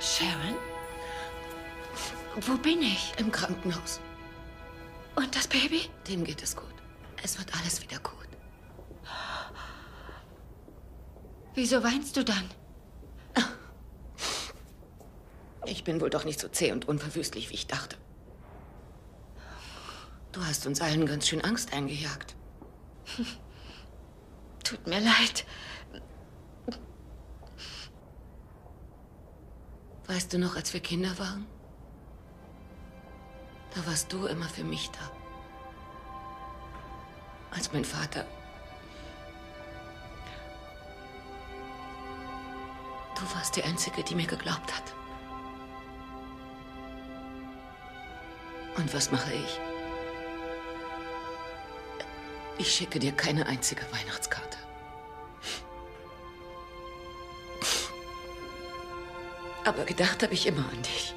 Sharon? Wo bin ich? Im Krankenhaus. Und das Baby? Dem geht es gut. Es wird alles wieder gut. Wieso weinst du dann? Ich bin wohl doch nicht so zäh und unverwüstlich, wie ich dachte. Du hast uns allen ganz schön Angst eingejagt. Tut mir leid. Weißt du noch, als wir Kinder waren? Da warst du immer für mich da. Als mein Vater. Du warst die Einzige, die mir geglaubt hat. Und was mache ich? Ich schicke dir keine einzige Weihnachtskarte. Aber gedacht habe ich immer an dich.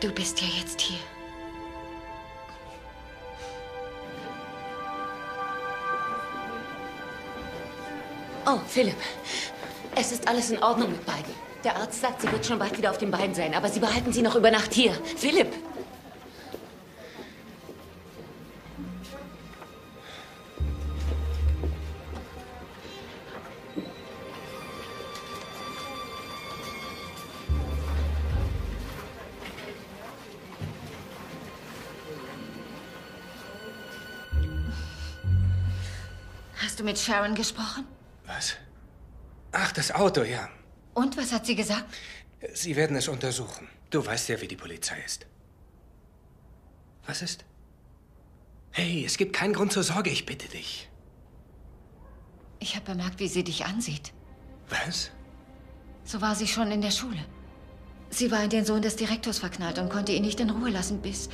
Du bist ja jetzt hier. Oh, Philipp. Es ist alles in Ordnung mit beiden. Der Arzt sagt, sie wird schon bald wieder auf den Beinen sein, aber Sie behalten sie noch über Nacht hier. Philipp! Hast du mit Sharon gesprochen? Was? Ach, das Auto, ja. Und was hat sie gesagt? Sie werden es untersuchen. Du weißt ja, wie die Polizei ist. Was ist? Hey, es gibt keinen Grund zur Sorge, ich bitte dich. Ich habe bemerkt, wie sie dich ansieht. Was? So war sie schon in der Schule. Sie war in den Sohn des Direktors verknallt und konnte ihn nicht in Ruhe lassen, bis.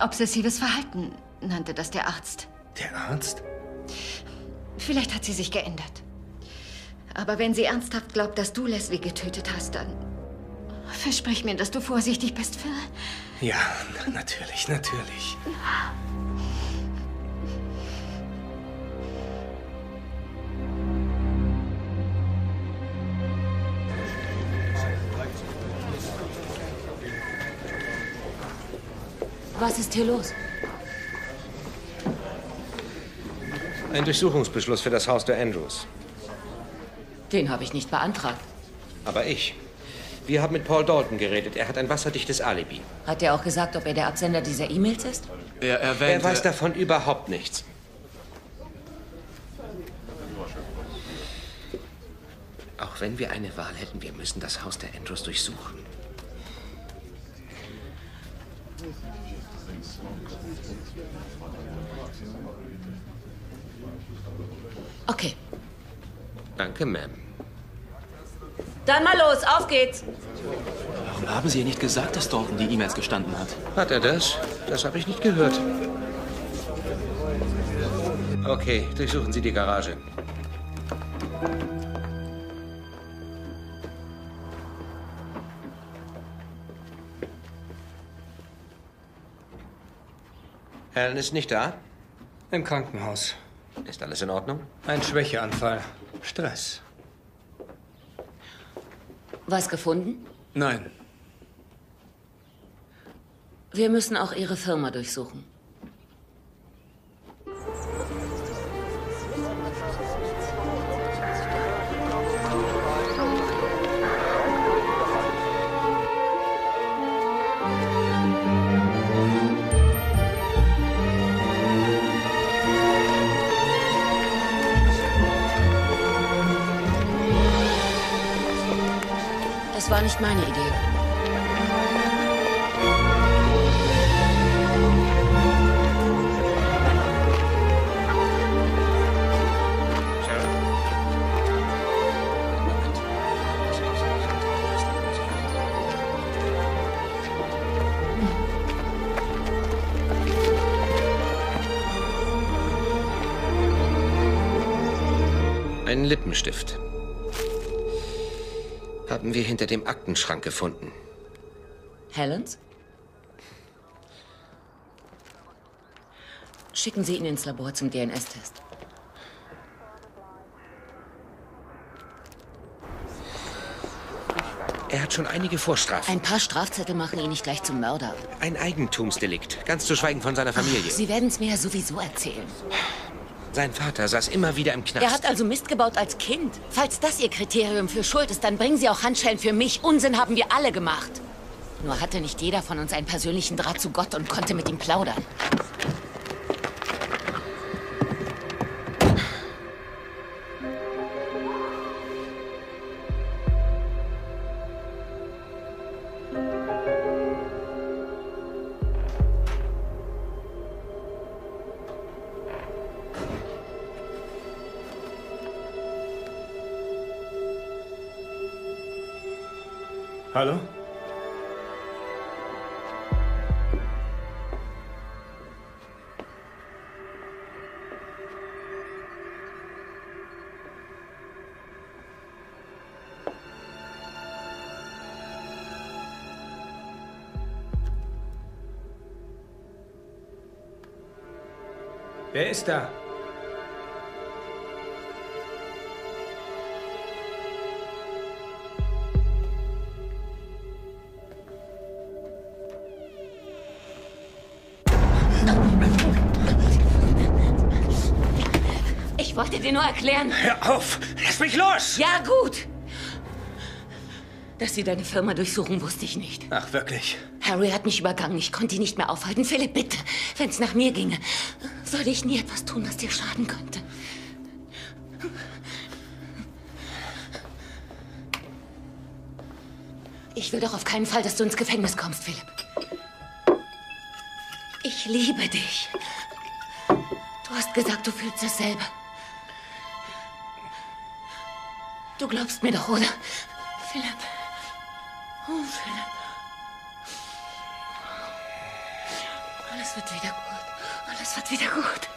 Obsessives Verhalten nannte das der Arzt. Der Arzt? Vielleicht hat sie sich geändert. Aber wenn sie ernsthaft glaubt, dass du Leslie getötet hast, dann. Versprich mir, dass du vorsichtig bist, Phil. Ja, natürlich, natürlich. Was ist hier los? Ein Durchsuchungsbeschluss für das Haus der Andrews. Den habe ich nicht beantragt. Aber ich. Wir haben mit Paul Dalton geredet. Er hat ein wasserdichtes Alibi. Hat er auch gesagt, ob er der Absender dieser E-Mails ist? Er Er erwähnte... weiß davon überhaupt nichts. Auch wenn wir eine Wahl hätten, wir müssen das Haus der Andrews durchsuchen. Okay. Danke, Ma'am. Dann mal los, auf geht's! Warum haben Sie ihr nicht gesagt, dass Dalton die E-Mails gestanden hat? Hat er das? Das habe ich nicht gehört. Okay, durchsuchen Sie die Garage. Helen ist nicht da? Im Krankenhaus. Ist alles in Ordnung? Ein Schwächeanfall. Stress. Was gefunden? Nein. Wir müssen auch Ihre Firma durchsuchen. Hinter dem Aktenschrank gefunden. Helens? Schicken Sie ihn ins Labor zum DNS-Test. Er hat schon einige Vorstrafen. Ein paar Strafzettel machen ihn nicht gleich zum Mörder. Ein Eigentumsdelikt, ganz zu schweigen von seiner Familie. Sie werden es mir ja sowieso erzählen. Sein Vater saß immer wieder im Knast. Er hat also Mist gebaut als Kind. Falls das Ihr Kriterium für Schuld ist, dann bringen Sie auch Handschellen für mich. Unsinn haben wir alle gemacht. Nur hatte nicht jeder von uns einen persönlichen Draht zu Gott und konnte mit ihm plaudern. Wer ist da? Ich wollte dir nur erklären. Hör auf! Lass mich los! Ja, gut. Dass Sie deine Firma durchsuchen, wusste ich nicht. Ach, wirklich? Harry hat mich übergangen. Ich konnte ihn nicht mehr aufhalten. Philipp, bitte. Wenn es nach mir ginge, würde ich nie etwas tun, was dir schaden könnte. Ich will doch auf keinen Fall, dass du ins Gefängnis kommst, Philipp. Ich liebe dich. Du hast gesagt, du fühlst dasselbe. Du glaubst mir doch, oder? Philipp. Oh, Philipp. Alles wird wieder gut. Alles wird wieder gut.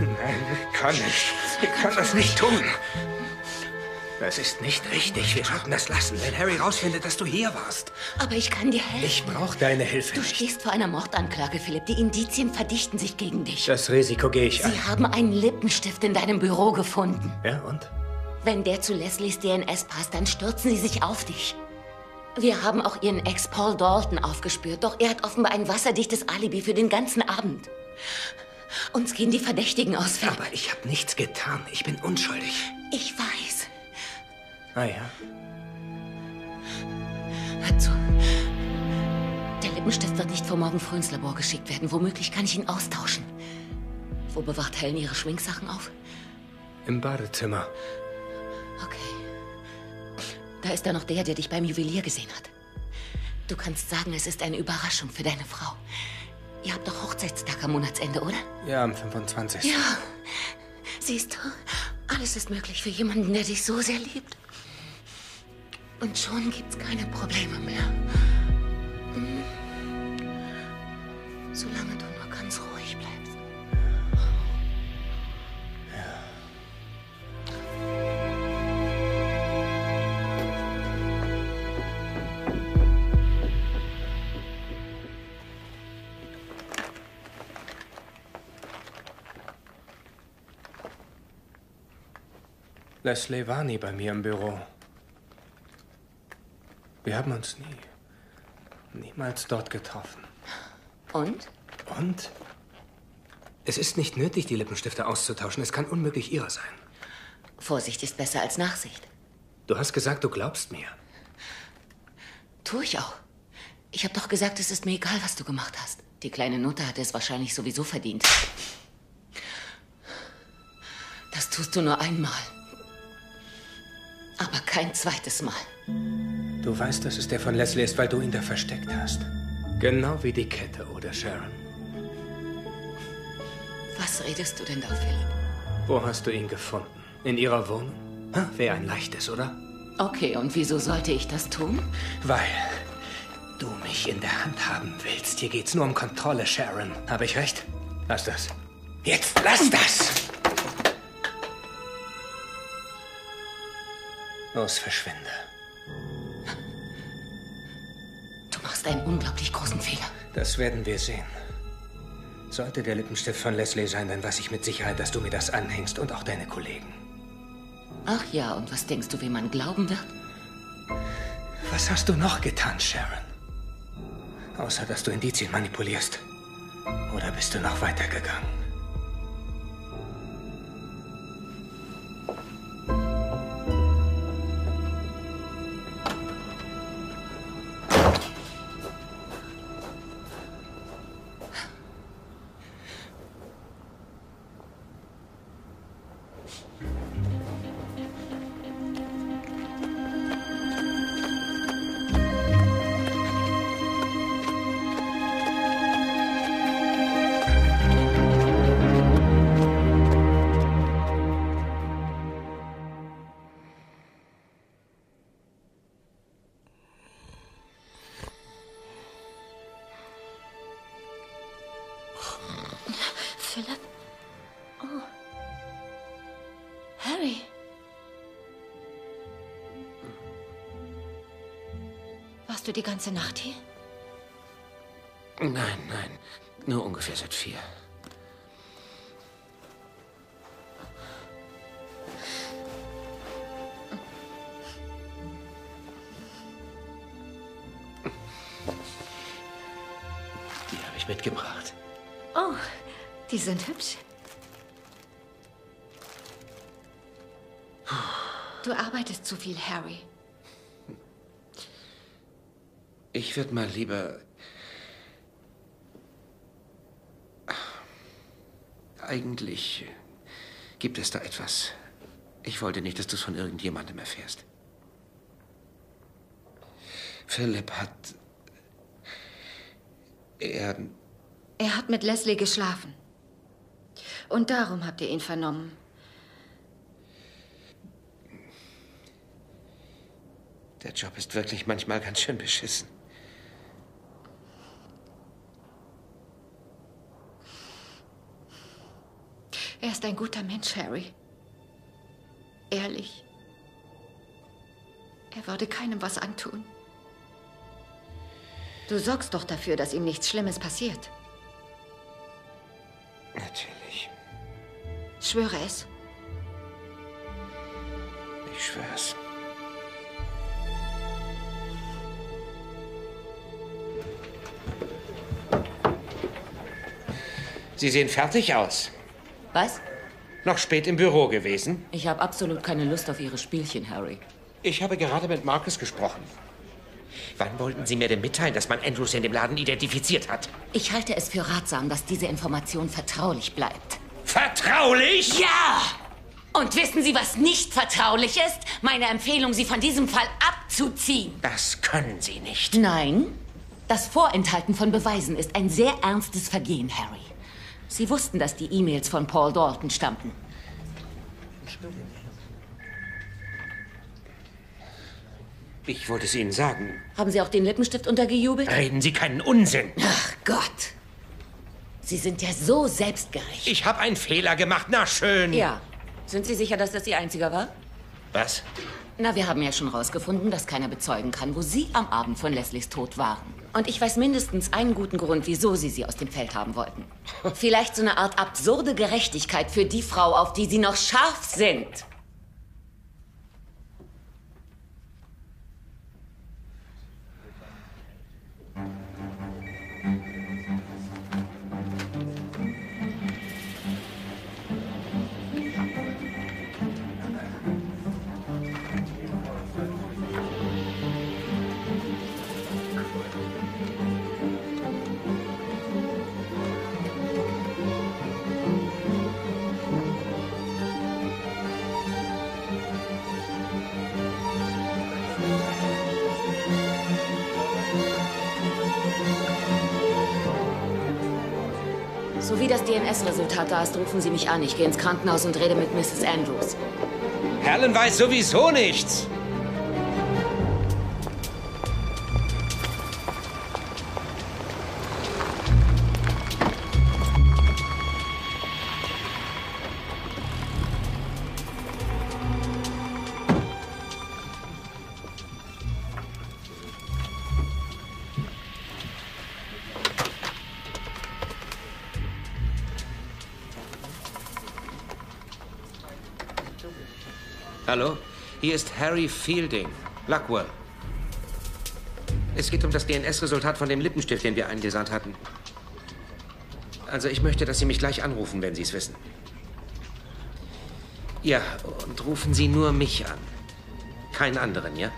Nein, ich kann nicht. Ich kann das nicht tun. Das ist nicht richtig. Wir sollten das lassen, wenn Harry rausfindet, dass du hier warst. Aber ich kann dir helfen. Ich brauche deine Hilfe Du nicht. stehst vor einer Mordanklage, Philipp. Die Indizien verdichten sich gegen dich. Das Risiko gehe ich Sie ein. haben einen Lippenstift in deinem Büro gefunden. Ja, und? Wenn der zu Leslies DNS passt, dann stürzen sie sich auf dich. Wir haben auch ihren Ex Paul Dalton aufgespürt, doch er hat offenbar ein wasserdichtes Alibi für den ganzen Abend. Uns gehen die Verdächtigen aus, Philipp. Aber ich habe nichts getan. Ich bin unschuldig. Ich weiß. Ah ja. Hör zu. Der Lippenstift wird nicht vor morgen früh ins Labor geschickt werden. Womöglich kann ich ihn austauschen. Wo bewahrt Helen ihre Schminksachen auf? Im Badezimmer. Okay. Da ist da noch der, der dich beim Juwelier gesehen hat. Du kannst sagen, es ist eine Überraschung für deine Frau. Ihr habt doch Hochzeitstag am Monatsende, oder? Ja, am 25. Ja. Siehst du, alles ist möglich für jemanden, der dich so sehr liebt. Und schon gibt's keine Probleme mehr. Hm. Solange du nur ganz ruhig bleibst. Leslie war nie bei mir im Büro. Wir haben uns nie, niemals dort getroffen. Und? Und? Es ist nicht nötig, die Lippenstifte auszutauschen. Es kann unmöglich ihrer sein. Vorsicht ist besser als Nachsicht. Du hast gesagt, du glaubst mir. Tu ich auch. Ich habe doch gesagt, es ist mir egal, was du gemacht hast. Die kleine Nutte hatte es wahrscheinlich sowieso verdient. Das tust du nur einmal. Aber kein zweites Mal. Du weißt, dass es der von Leslie ist, weil du ihn da versteckt hast. Genau wie die Kette, oder Sharon? Was redest du denn da, Philipp? Wo hast du ihn gefunden? In ihrer Wohnung? Wäre ein leichtes, oder? Okay, und wieso sollte ich das tun? Weil du mich in der Hand haben willst. Hier geht's nur um Kontrolle, Sharon. Habe ich recht? Lass das. Jetzt lass das! Los, verschwinde. Machst einen unglaublich großen Fehler. Das werden wir sehen. Sollte der Lippenstift von Leslie sein, dann weiß ich mit Sicherheit, dass du mir das anhängst und auch deine Kollegen. Ach ja, und was denkst du, wie man glauben wird? Was hast du noch getan, Sharon? Außer, dass du Indizien manipulierst. Oder bist du noch weitergegangen? Warst du die ganze Nacht hier? Nein, nein. Nur ungefähr seit vier. Die habe ich mitgebracht. Oh, die sind hübsch. Du arbeitest zu viel, Harry. Ich würde mal lieber. Eigentlich gibt es da etwas. Ich wollte nicht, dass du es von irgendjemandem erfährst. Philipp hat. Er. Er hat mit Leslie geschlafen. Und darum habt ihr ihn vernommen. Der Job ist wirklich manchmal ganz schön beschissen. Er ist ein guter Mensch, Harry. Ehrlich. Er würde keinem was antun. Du sorgst doch dafür, dass ihm nichts Schlimmes passiert. Natürlich. Schwöre es. Ich schwör's. Sie sehen fertig aus. Was? Noch spät im Büro gewesen? Ich habe absolut keine Lust auf Ihre Spielchen, Harry. Ich habe gerade mit Marcus gesprochen. Wann wollten Sie mir denn mitteilen, dass man Andrews in dem Laden identifiziert hat? Ich halte es für ratsam, dass diese Information vertraulich bleibt. Vertraulich? Ja! Und wissen Sie, was nicht vertraulich ist? Meine Empfehlung, Sie von diesem Fall abzuziehen. Das können Sie nicht. Nein. Das Vorenthalten von Beweisen ist ein sehr ernstes Vergehen, Harry. Sie wussten, dass die E-Mails von Paul Dalton stammten. Ich wollte es Ihnen sagen. Haben Sie auch den Lippenstift untergejubelt? Reden Sie keinen Unsinn. Ach Gott. Sie sind ja so selbstgerecht. Ich habe einen Fehler gemacht. Na schön. Ja. Sind Sie sicher, dass das Ihr einziger war? Was? Na, wir haben ja schon rausgefunden, dass keiner bezeugen kann, wo Sie am Abend von Leslies Tod waren. Und ich weiß mindestens einen guten Grund, wieso Sie sie aus dem Feld haben wollten. Vielleicht so eine Art absurde Gerechtigkeit für die Frau, auf die Sie noch scharf sind. So wie das DNS-Resultat da ist, rufen Sie mich an. Ich gehe ins Krankenhaus und rede mit Mrs. Andrews. Helen weiß sowieso nichts. Ist Harry Fielding, Luckwell. Es geht um das DNS-Resultat von dem Lippenstift, den wir eingesandt hatten. Also ich möchte, dass Sie mich gleich anrufen, wenn Sie es wissen. Ja, und rufen Sie nur mich an. Keinen anderen, ja?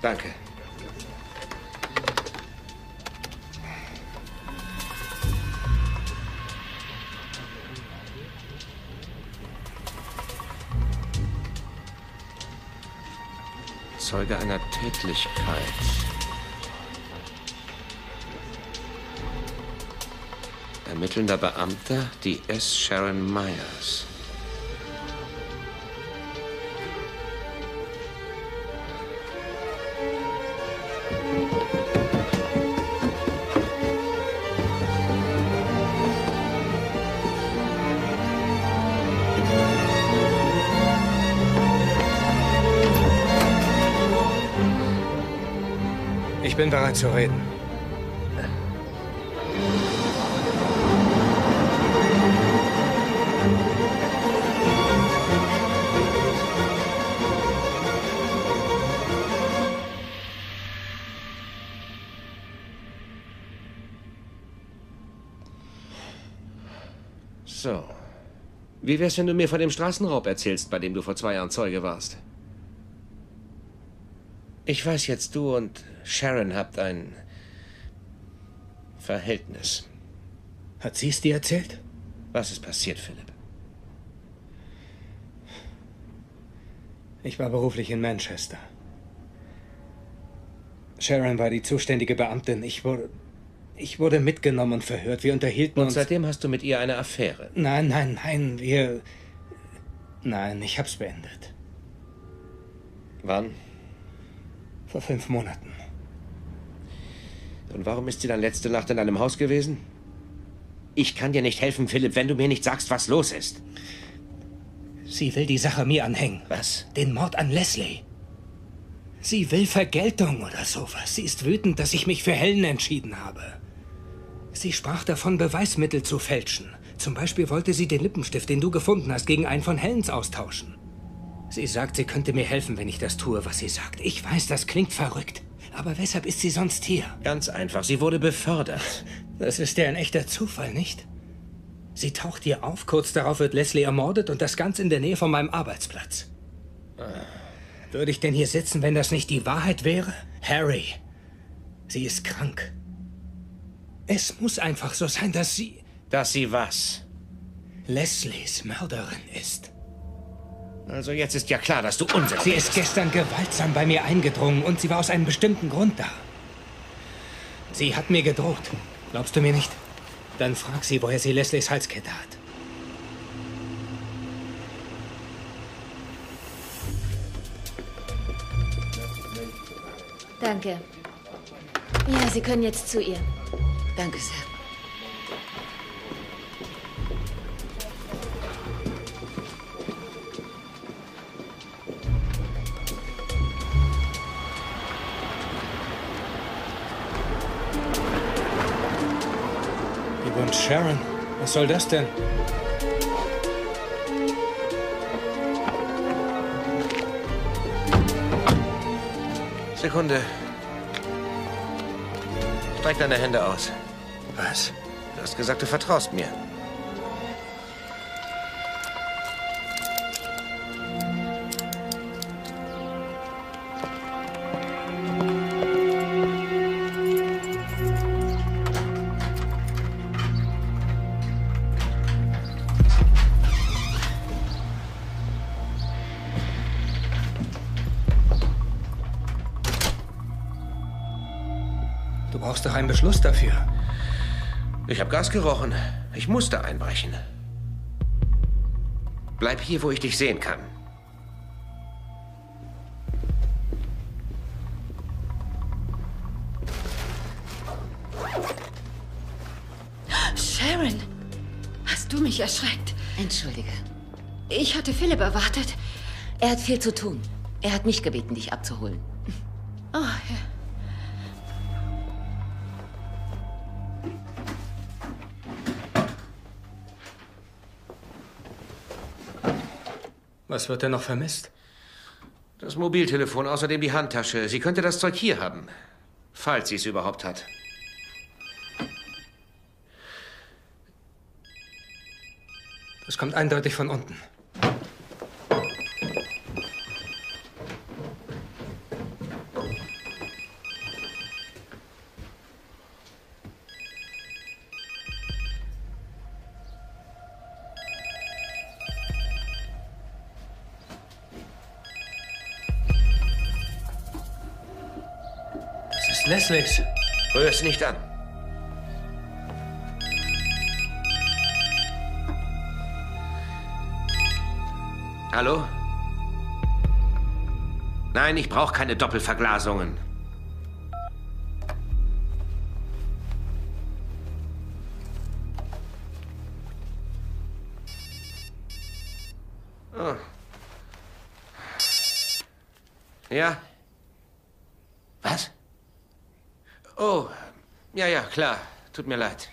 Danke. Zeuge einer Tätlichkeit. Ermittelnder Beamter, die S. Sharon Myers. Bereit zu reden. So. Wie wär's, wenn du mir von dem Straßenraub erzählst, bei dem du vor zwei Jahren Zeuge warst? Ich weiß jetzt, du und Sharon habt ein Verhältnis. Hat sie es dir erzählt? Was ist passiert, Philipp? Ich war beruflich in Manchester. Sharon war die zuständige Beamtin. Ich wurde. Ich wurde mitgenommen und verhört. Wir unterhielten Und uns. seitdem hast du mit ihr eine Affäre. Nein, nein, nein, wir. Nein, ich hab's beendet. Wann? Vor fünf Monaten. Und warum ist sie dann letzte Nacht in deinem Haus gewesen? Ich kann dir nicht helfen, Philipp, wenn du mir nicht sagst, was los ist. Sie will die Sache mir anhängen. Was? Den Mord an Leslie. Sie will Vergeltung oder sowas. Sie ist wütend, dass ich mich für Helen entschieden habe. Sie sprach davon, Beweismittel zu fälschen. Zum Beispiel wollte sie den Lippenstift, den du gefunden hast, gegen einen von Helens austauschen. Sie sagt, sie könnte mir helfen, wenn ich das tue, was sie sagt. Ich weiß, das klingt verrückt. Aber weshalb ist sie sonst hier? Ganz einfach, sie wurde befördert. Das ist ja ein echter Zufall, nicht? Sie taucht hier auf, kurz darauf wird Leslie ermordet und das ganz in der Nähe von meinem Arbeitsplatz. Würde ich denn hier sitzen, wenn das nicht die Wahrheit wäre? Harry, sie ist krank. Es muss einfach so sein, dass sie Dass sie was? Leslies Mörderin ist. Also jetzt ist ja klar, dass du Unsinn Sie ist gestern gewaltsam bei mir eingedrungen und sie war aus einem bestimmten Grund da. Sie hat mir gedroht. Glaubst du mir nicht? Dann frag sie, woher sie Leslies Halskette hat. Danke. Ja, Sie können jetzt zu ihr. Danke sehr. Und Sharon, was soll das denn? Sekunde. Streck deine Hände aus. Was? Du hast gesagt, du vertraust mir. Einen Beschluss dafür. Ich habe Gas gerochen. Ich musste einbrechen. Bleib hier, wo ich dich sehen kann. Sharon, hast du mich erschreckt? Entschuldige. Ich hatte Philipp erwartet. Er hat viel zu tun. Er hat mich gebeten, dich abzuholen. Oh, ja. Was wird denn noch vermisst? Das Mobiltelefon, außerdem die Handtasche. Sie könnte das Zeug hier haben. Falls sie es überhaupt hat. Das kommt eindeutig von unten. Ist Leslies. Rühr es nicht an. Hallo? Nein, ich brauche keine Doppelverglasungen. Oh. Ja? Was? Oh, ja, ja, klar. Tut mir leid.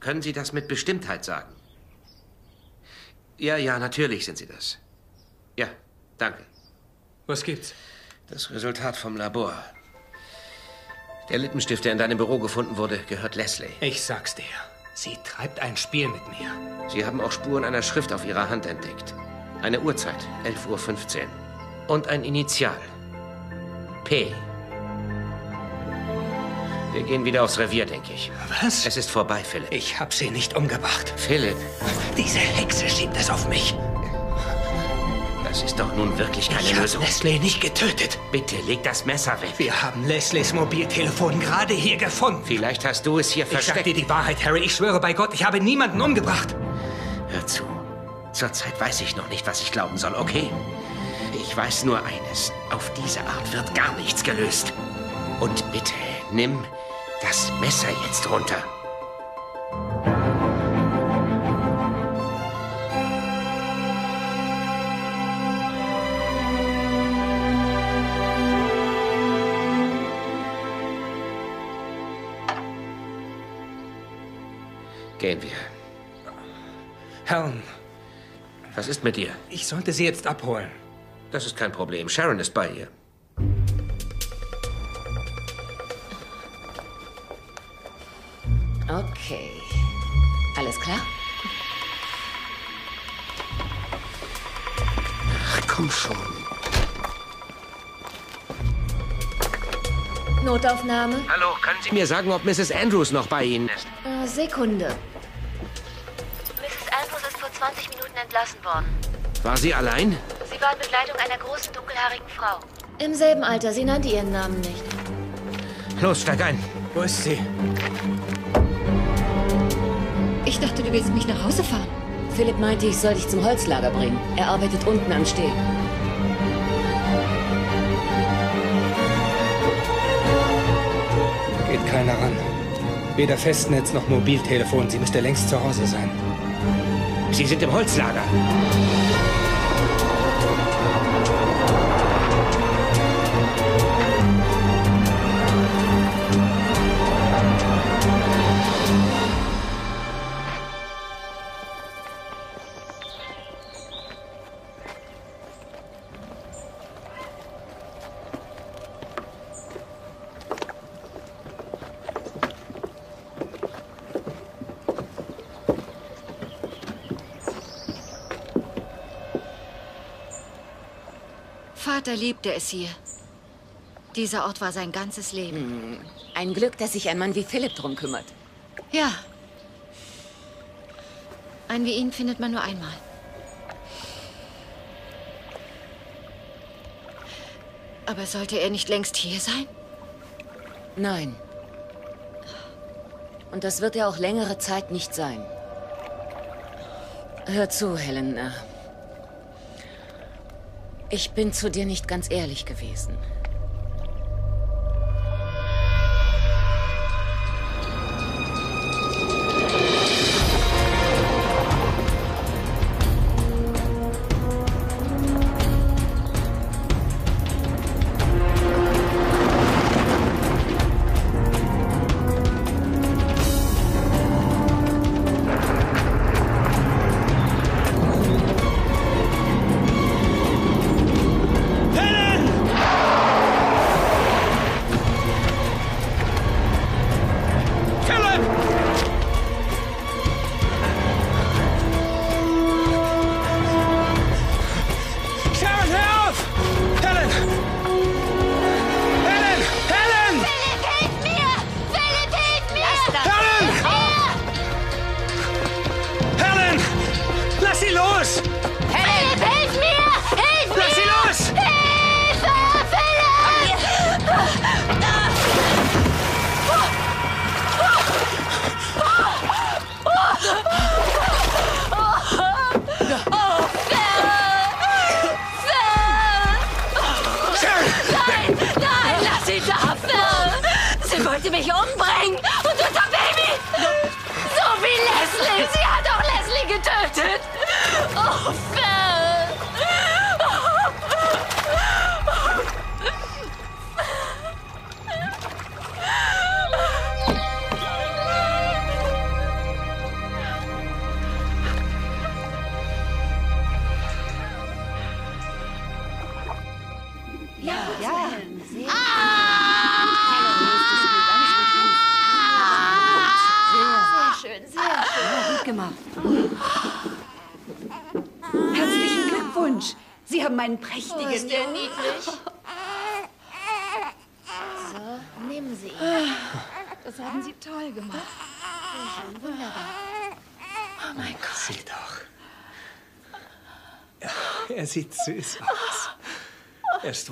Können Sie das mit Bestimmtheit sagen? Ja, ja, natürlich sind Sie das. Ja, danke. Was gibt's? Das Resultat vom Labor. Der Lippenstift, der in deinem Büro gefunden wurde, gehört Leslie. Ich sag's dir. Sie treibt ein Spiel mit mir. Sie haben auch Spuren einer Schrift auf ihrer Hand entdeckt. Eine Uhrzeit, 11.15 Uhr. Und ein Initial. P. Wir gehen wieder aufs Revier, denke ich. Was? Es ist vorbei, Philipp. Ich hab sie nicht umgebracht. Philipp, Diese Hexe schiebt es auf mich. Das ist doch nun wirklich keine Ich Lösung. Leslie nicht getötet. Bitte, leg das Messer weg. Wir haben Leslies Mobiltelefon gerade hier gefunden. Vielleicht hast du es hier Ich sag versteckt. dir die Wahrheit, Harry. Ich schwöre bei Gott, ich habe niemanden umgebracht. Hör zu. Zurzeit weiß ich noch nicht, was ich glauben soll, okay? Ich weiß nur eines. Auf diese Art wird gar nichts gelöst. Und bitte, nimm das Messer jetzt runter. Gehen wir. Helen, Was ist mit dir? ich sollte sie jetzt abholen. Das ist kein Problem. Sharon ist bei ihr. Okay. Alles klar? Ach, komm schon. Notaufnahme? Hallo, können Sie mir sagen, ob Mrs. Andrews noch bei Ihnen ist? Äh, Sekunde. Worden. War sie allein? Sie war in Begleitung einer großen, dunkelhaarigen Frau. Im selben Alter. Sie nannte ihren Namen nicht. Los, steig ein. Wo ist sie? Ich dachte, du willst mich nach Hause fahren. Philipp meinte, ich soll dich zum Holzlager bringen. Er arbeitet unten am Steg. Geht keiner ran. Weder Festnetz noch Mobiltelefon. Sie müsste längst zu Hause sein. Sie sind im Holzlager. Vater liebte es hier. Dieser Ort war sein ganzes Leben. Ein Glück, dass sich ein Mann wie Philipp drum kümmert. Ja. Einen wie ihn findet man nur einmal. Aber sollte er nicht längst hier sein? Nein. Und das wird er auch längere Zeit nicht sein. Hör zu, Helen. Ich bin zu dir nicht ganz ehrlich gewesen.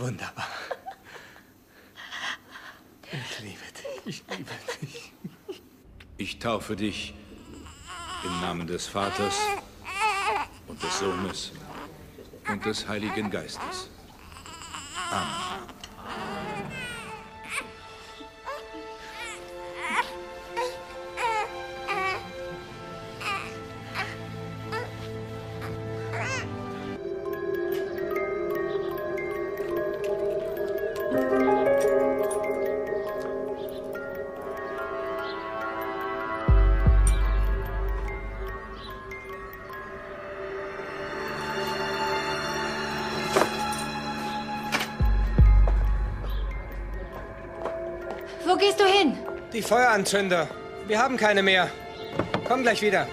Wunderbar. Ich liebe dich. Ich liebe dich. Ich taufe dich im Namen des Vaters und des Sohnes und des Heiligen Geistes. Wo gehst du hin? Die Feueranzünder. Wir haben keine mehr. Komm gleich wieder.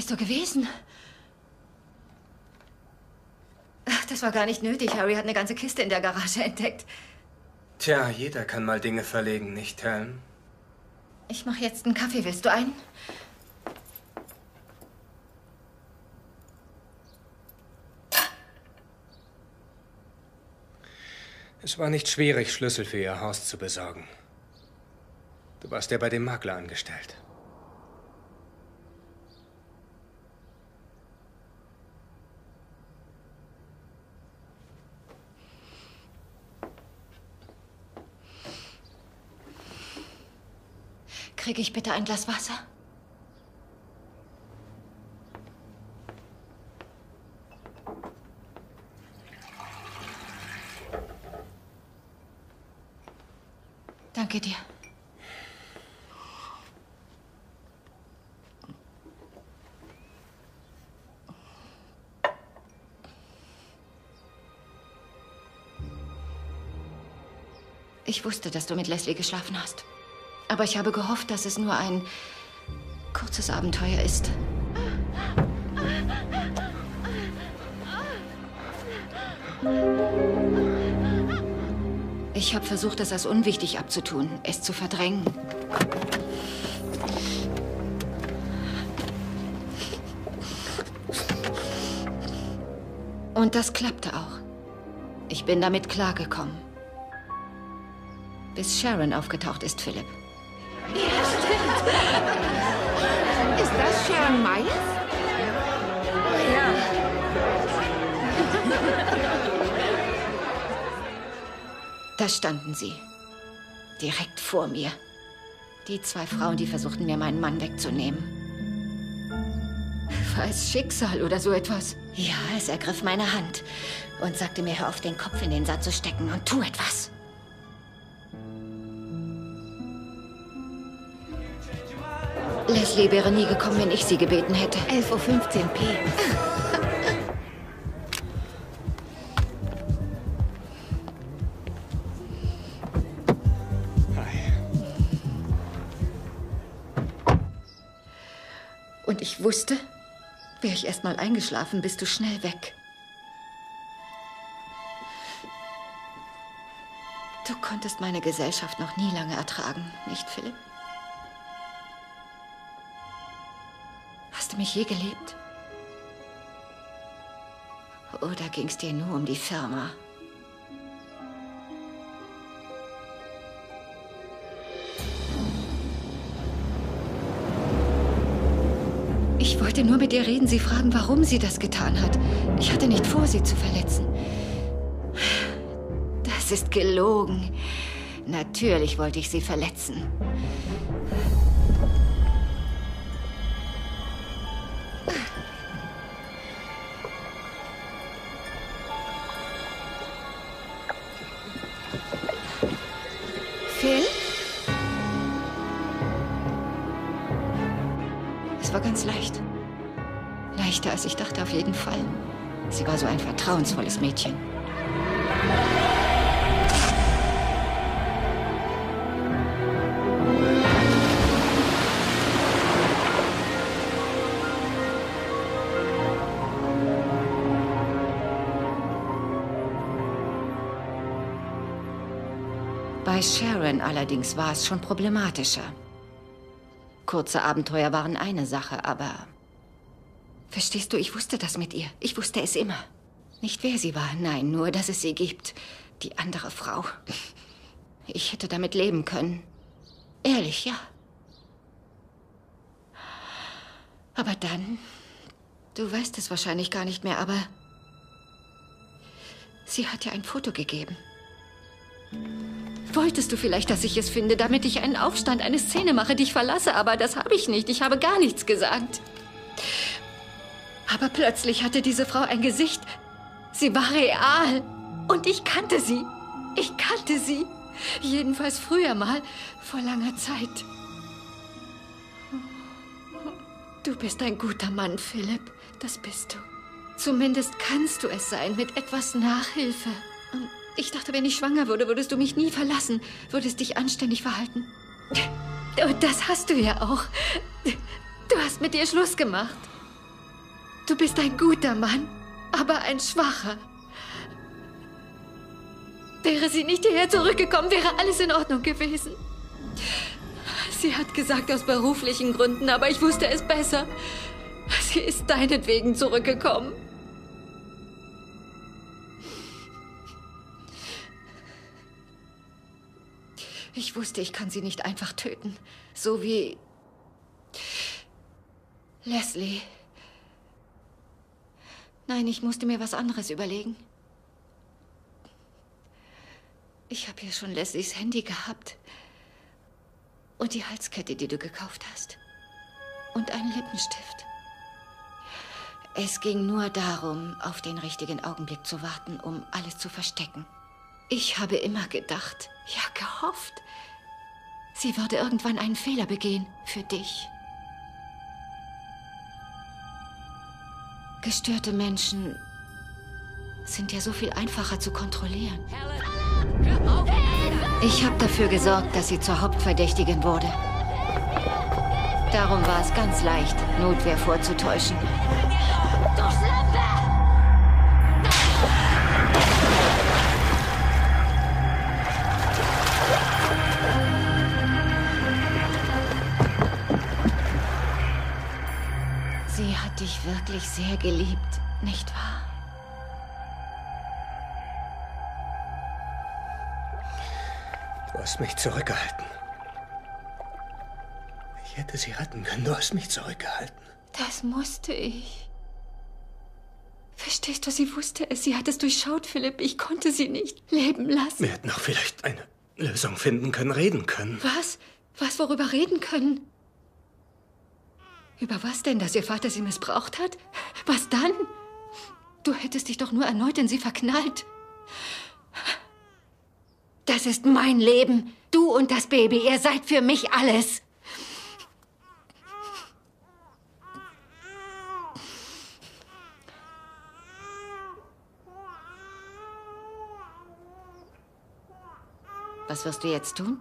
Bist du gewesen? Ach, das war gar nicht nötig. Harry hat eine ganze Kiste in der Garage entdeckt. Tja, jeder kann mal Dinge verlegen, nicht, Helen? Ich mache jetzt einen Kaffee. Willst du einen? Es war nicht schwierig, Schlüssel für ihr Haus zu besorgen. Du warst ja bei dem Makler angestellt. Kriege ich bitte ein Glas Wasser? Danke dir. Ich wusste, dass du mit Leslie geschlafen hast. Aber ich habe gehofft, dass es nur ein kurzes Abenteuer ist. Ich habe versucht, es als unwichtig abzutun, es zu verdrängen. Und das klappte auch. Ich bin damit klargekommen. Bis Sharon aufgetaucht ist, Philipp. Ist das Sharon Myers? Oh ja. Da standen sie. Direkt vor mir. Die zwei Frauen, die versuchten mir meinen Mann wegzunehmen. War es Schicksal oder so etwas? Ja, es ergriff meine Hand und sagte mir, hör auf, den Kopf in den Sand zu stecken und tu etwas. Leslie wäre nie gekommen, wenn ich sie gebeten hätte. 11.15 Uhr P. Und ich wusste, wäre ich erst mal eingeschlafen, bist du schnell weg. Du konntest meine Gesellschaft noch nie lange ertragen, nicht, Philipp? Mich je geliebt? Oder ging es dir nur um die Firma? Ich wollte nur mit ihr reden, sie fragen, warum sie das getan hat. Ich hatte nicht vor, sie zu verletzen. Das ist gelogen. Natürlich wollte ich sie verletzen. War ganz leicht. Leichter, als ich dachte, auf jeden Fall. Sie war so ein vertrauensvolles Mädchen. Bei Sharon allerdings war es schon problematischer. Kurze Abenteuer waren eine Sache, aber... Verstehst du, ich wusste das mit ihr. Ich wusste es immer. Nicht wer sie war, nein, nur, dass es sie gibt. Die andere Frau. Ich hätte damit leben können. Ehrlich, ja. Aber dann... Du weißt es wahrscheinlich gar nicht mehr, aber... Sie hat dir ein Foto gegeben. Wolltest du vielleicht, dass ich es finde, damit ich einen Aufstand, eine Szene mache, dich verlasse? Aber das habe ich nicht. Ich habe gar nichts gesagt. Aber plötzlich hatte diese Frau ein Gesicht. Sie war real. Und ich kannte sie. Ich kannte sie. Jedenfalls früher mal, vor langer Zeit. Du bist ein guter Mann, Philipp. Das bist du. Zumindest kannst du es sein mit etwas Nachhilfe. Ich dachte, wenn ich schwanger würde, würdest du mich nie verlassen, würdest dich anständig verhalten. Und das hast du ja auch. Du hast mit ihr Schluss gemacht. Du bist ein guter Mann, aber ein schwacher. Wäre sie nicht hierher zurückgekommen, wäre alles in Ordnung gewesen. Sie hat gesagt aus beruflichen Gründen, aber ich wusste es besser. Sie ist deinetwegen zurückgekommen. Ich wusste, ich kann sie nicht einfach töten. So wie Leslie. Nein, ich musste mir was anderes überlegen. Ich habe ja schon Leslies Handy gehabt. Und die Halskette, die du gekauft hast. Und einen Lippenstift. Es ging nur darum, auf den richtigen Augenblick zu warten, um alles zu verstecken. Ich habe immer gedacht, ja gehofft, sie würde irgendwann einen Fehler begehen für dich. Gestörte Menschen sind ja so viel einfacher zu kontrollieren. Ich habe dafür gesorgt, dass sie zur Hauptverdächtigen wurde. Darum war es ganz leicht, Notwehr vorzutäuschen. Sie hat dich wirklich sehr geliebt, nicht wahr? Du hast mich zurückgehalten. Ich hätte sie retten können. Du hast mich zurückgehalten. Das musste ich. Verstehst du, sie wusste es. Sie hat es durchschaut, Philipp. Ich konnte sie nicht leben lassen. Wir hätten auch vielleicht eine Lösung finden können, reden können. Was? Was, worüber reden können? Über was denn, dass ihr Vater sie missbraucht hat? Was dann? Du hättest dich doch nur erneut in sie verknallt. Das ist mein Leben. Du und das Baby, ihr seid für mich alles. Was wirst du jetzt tun?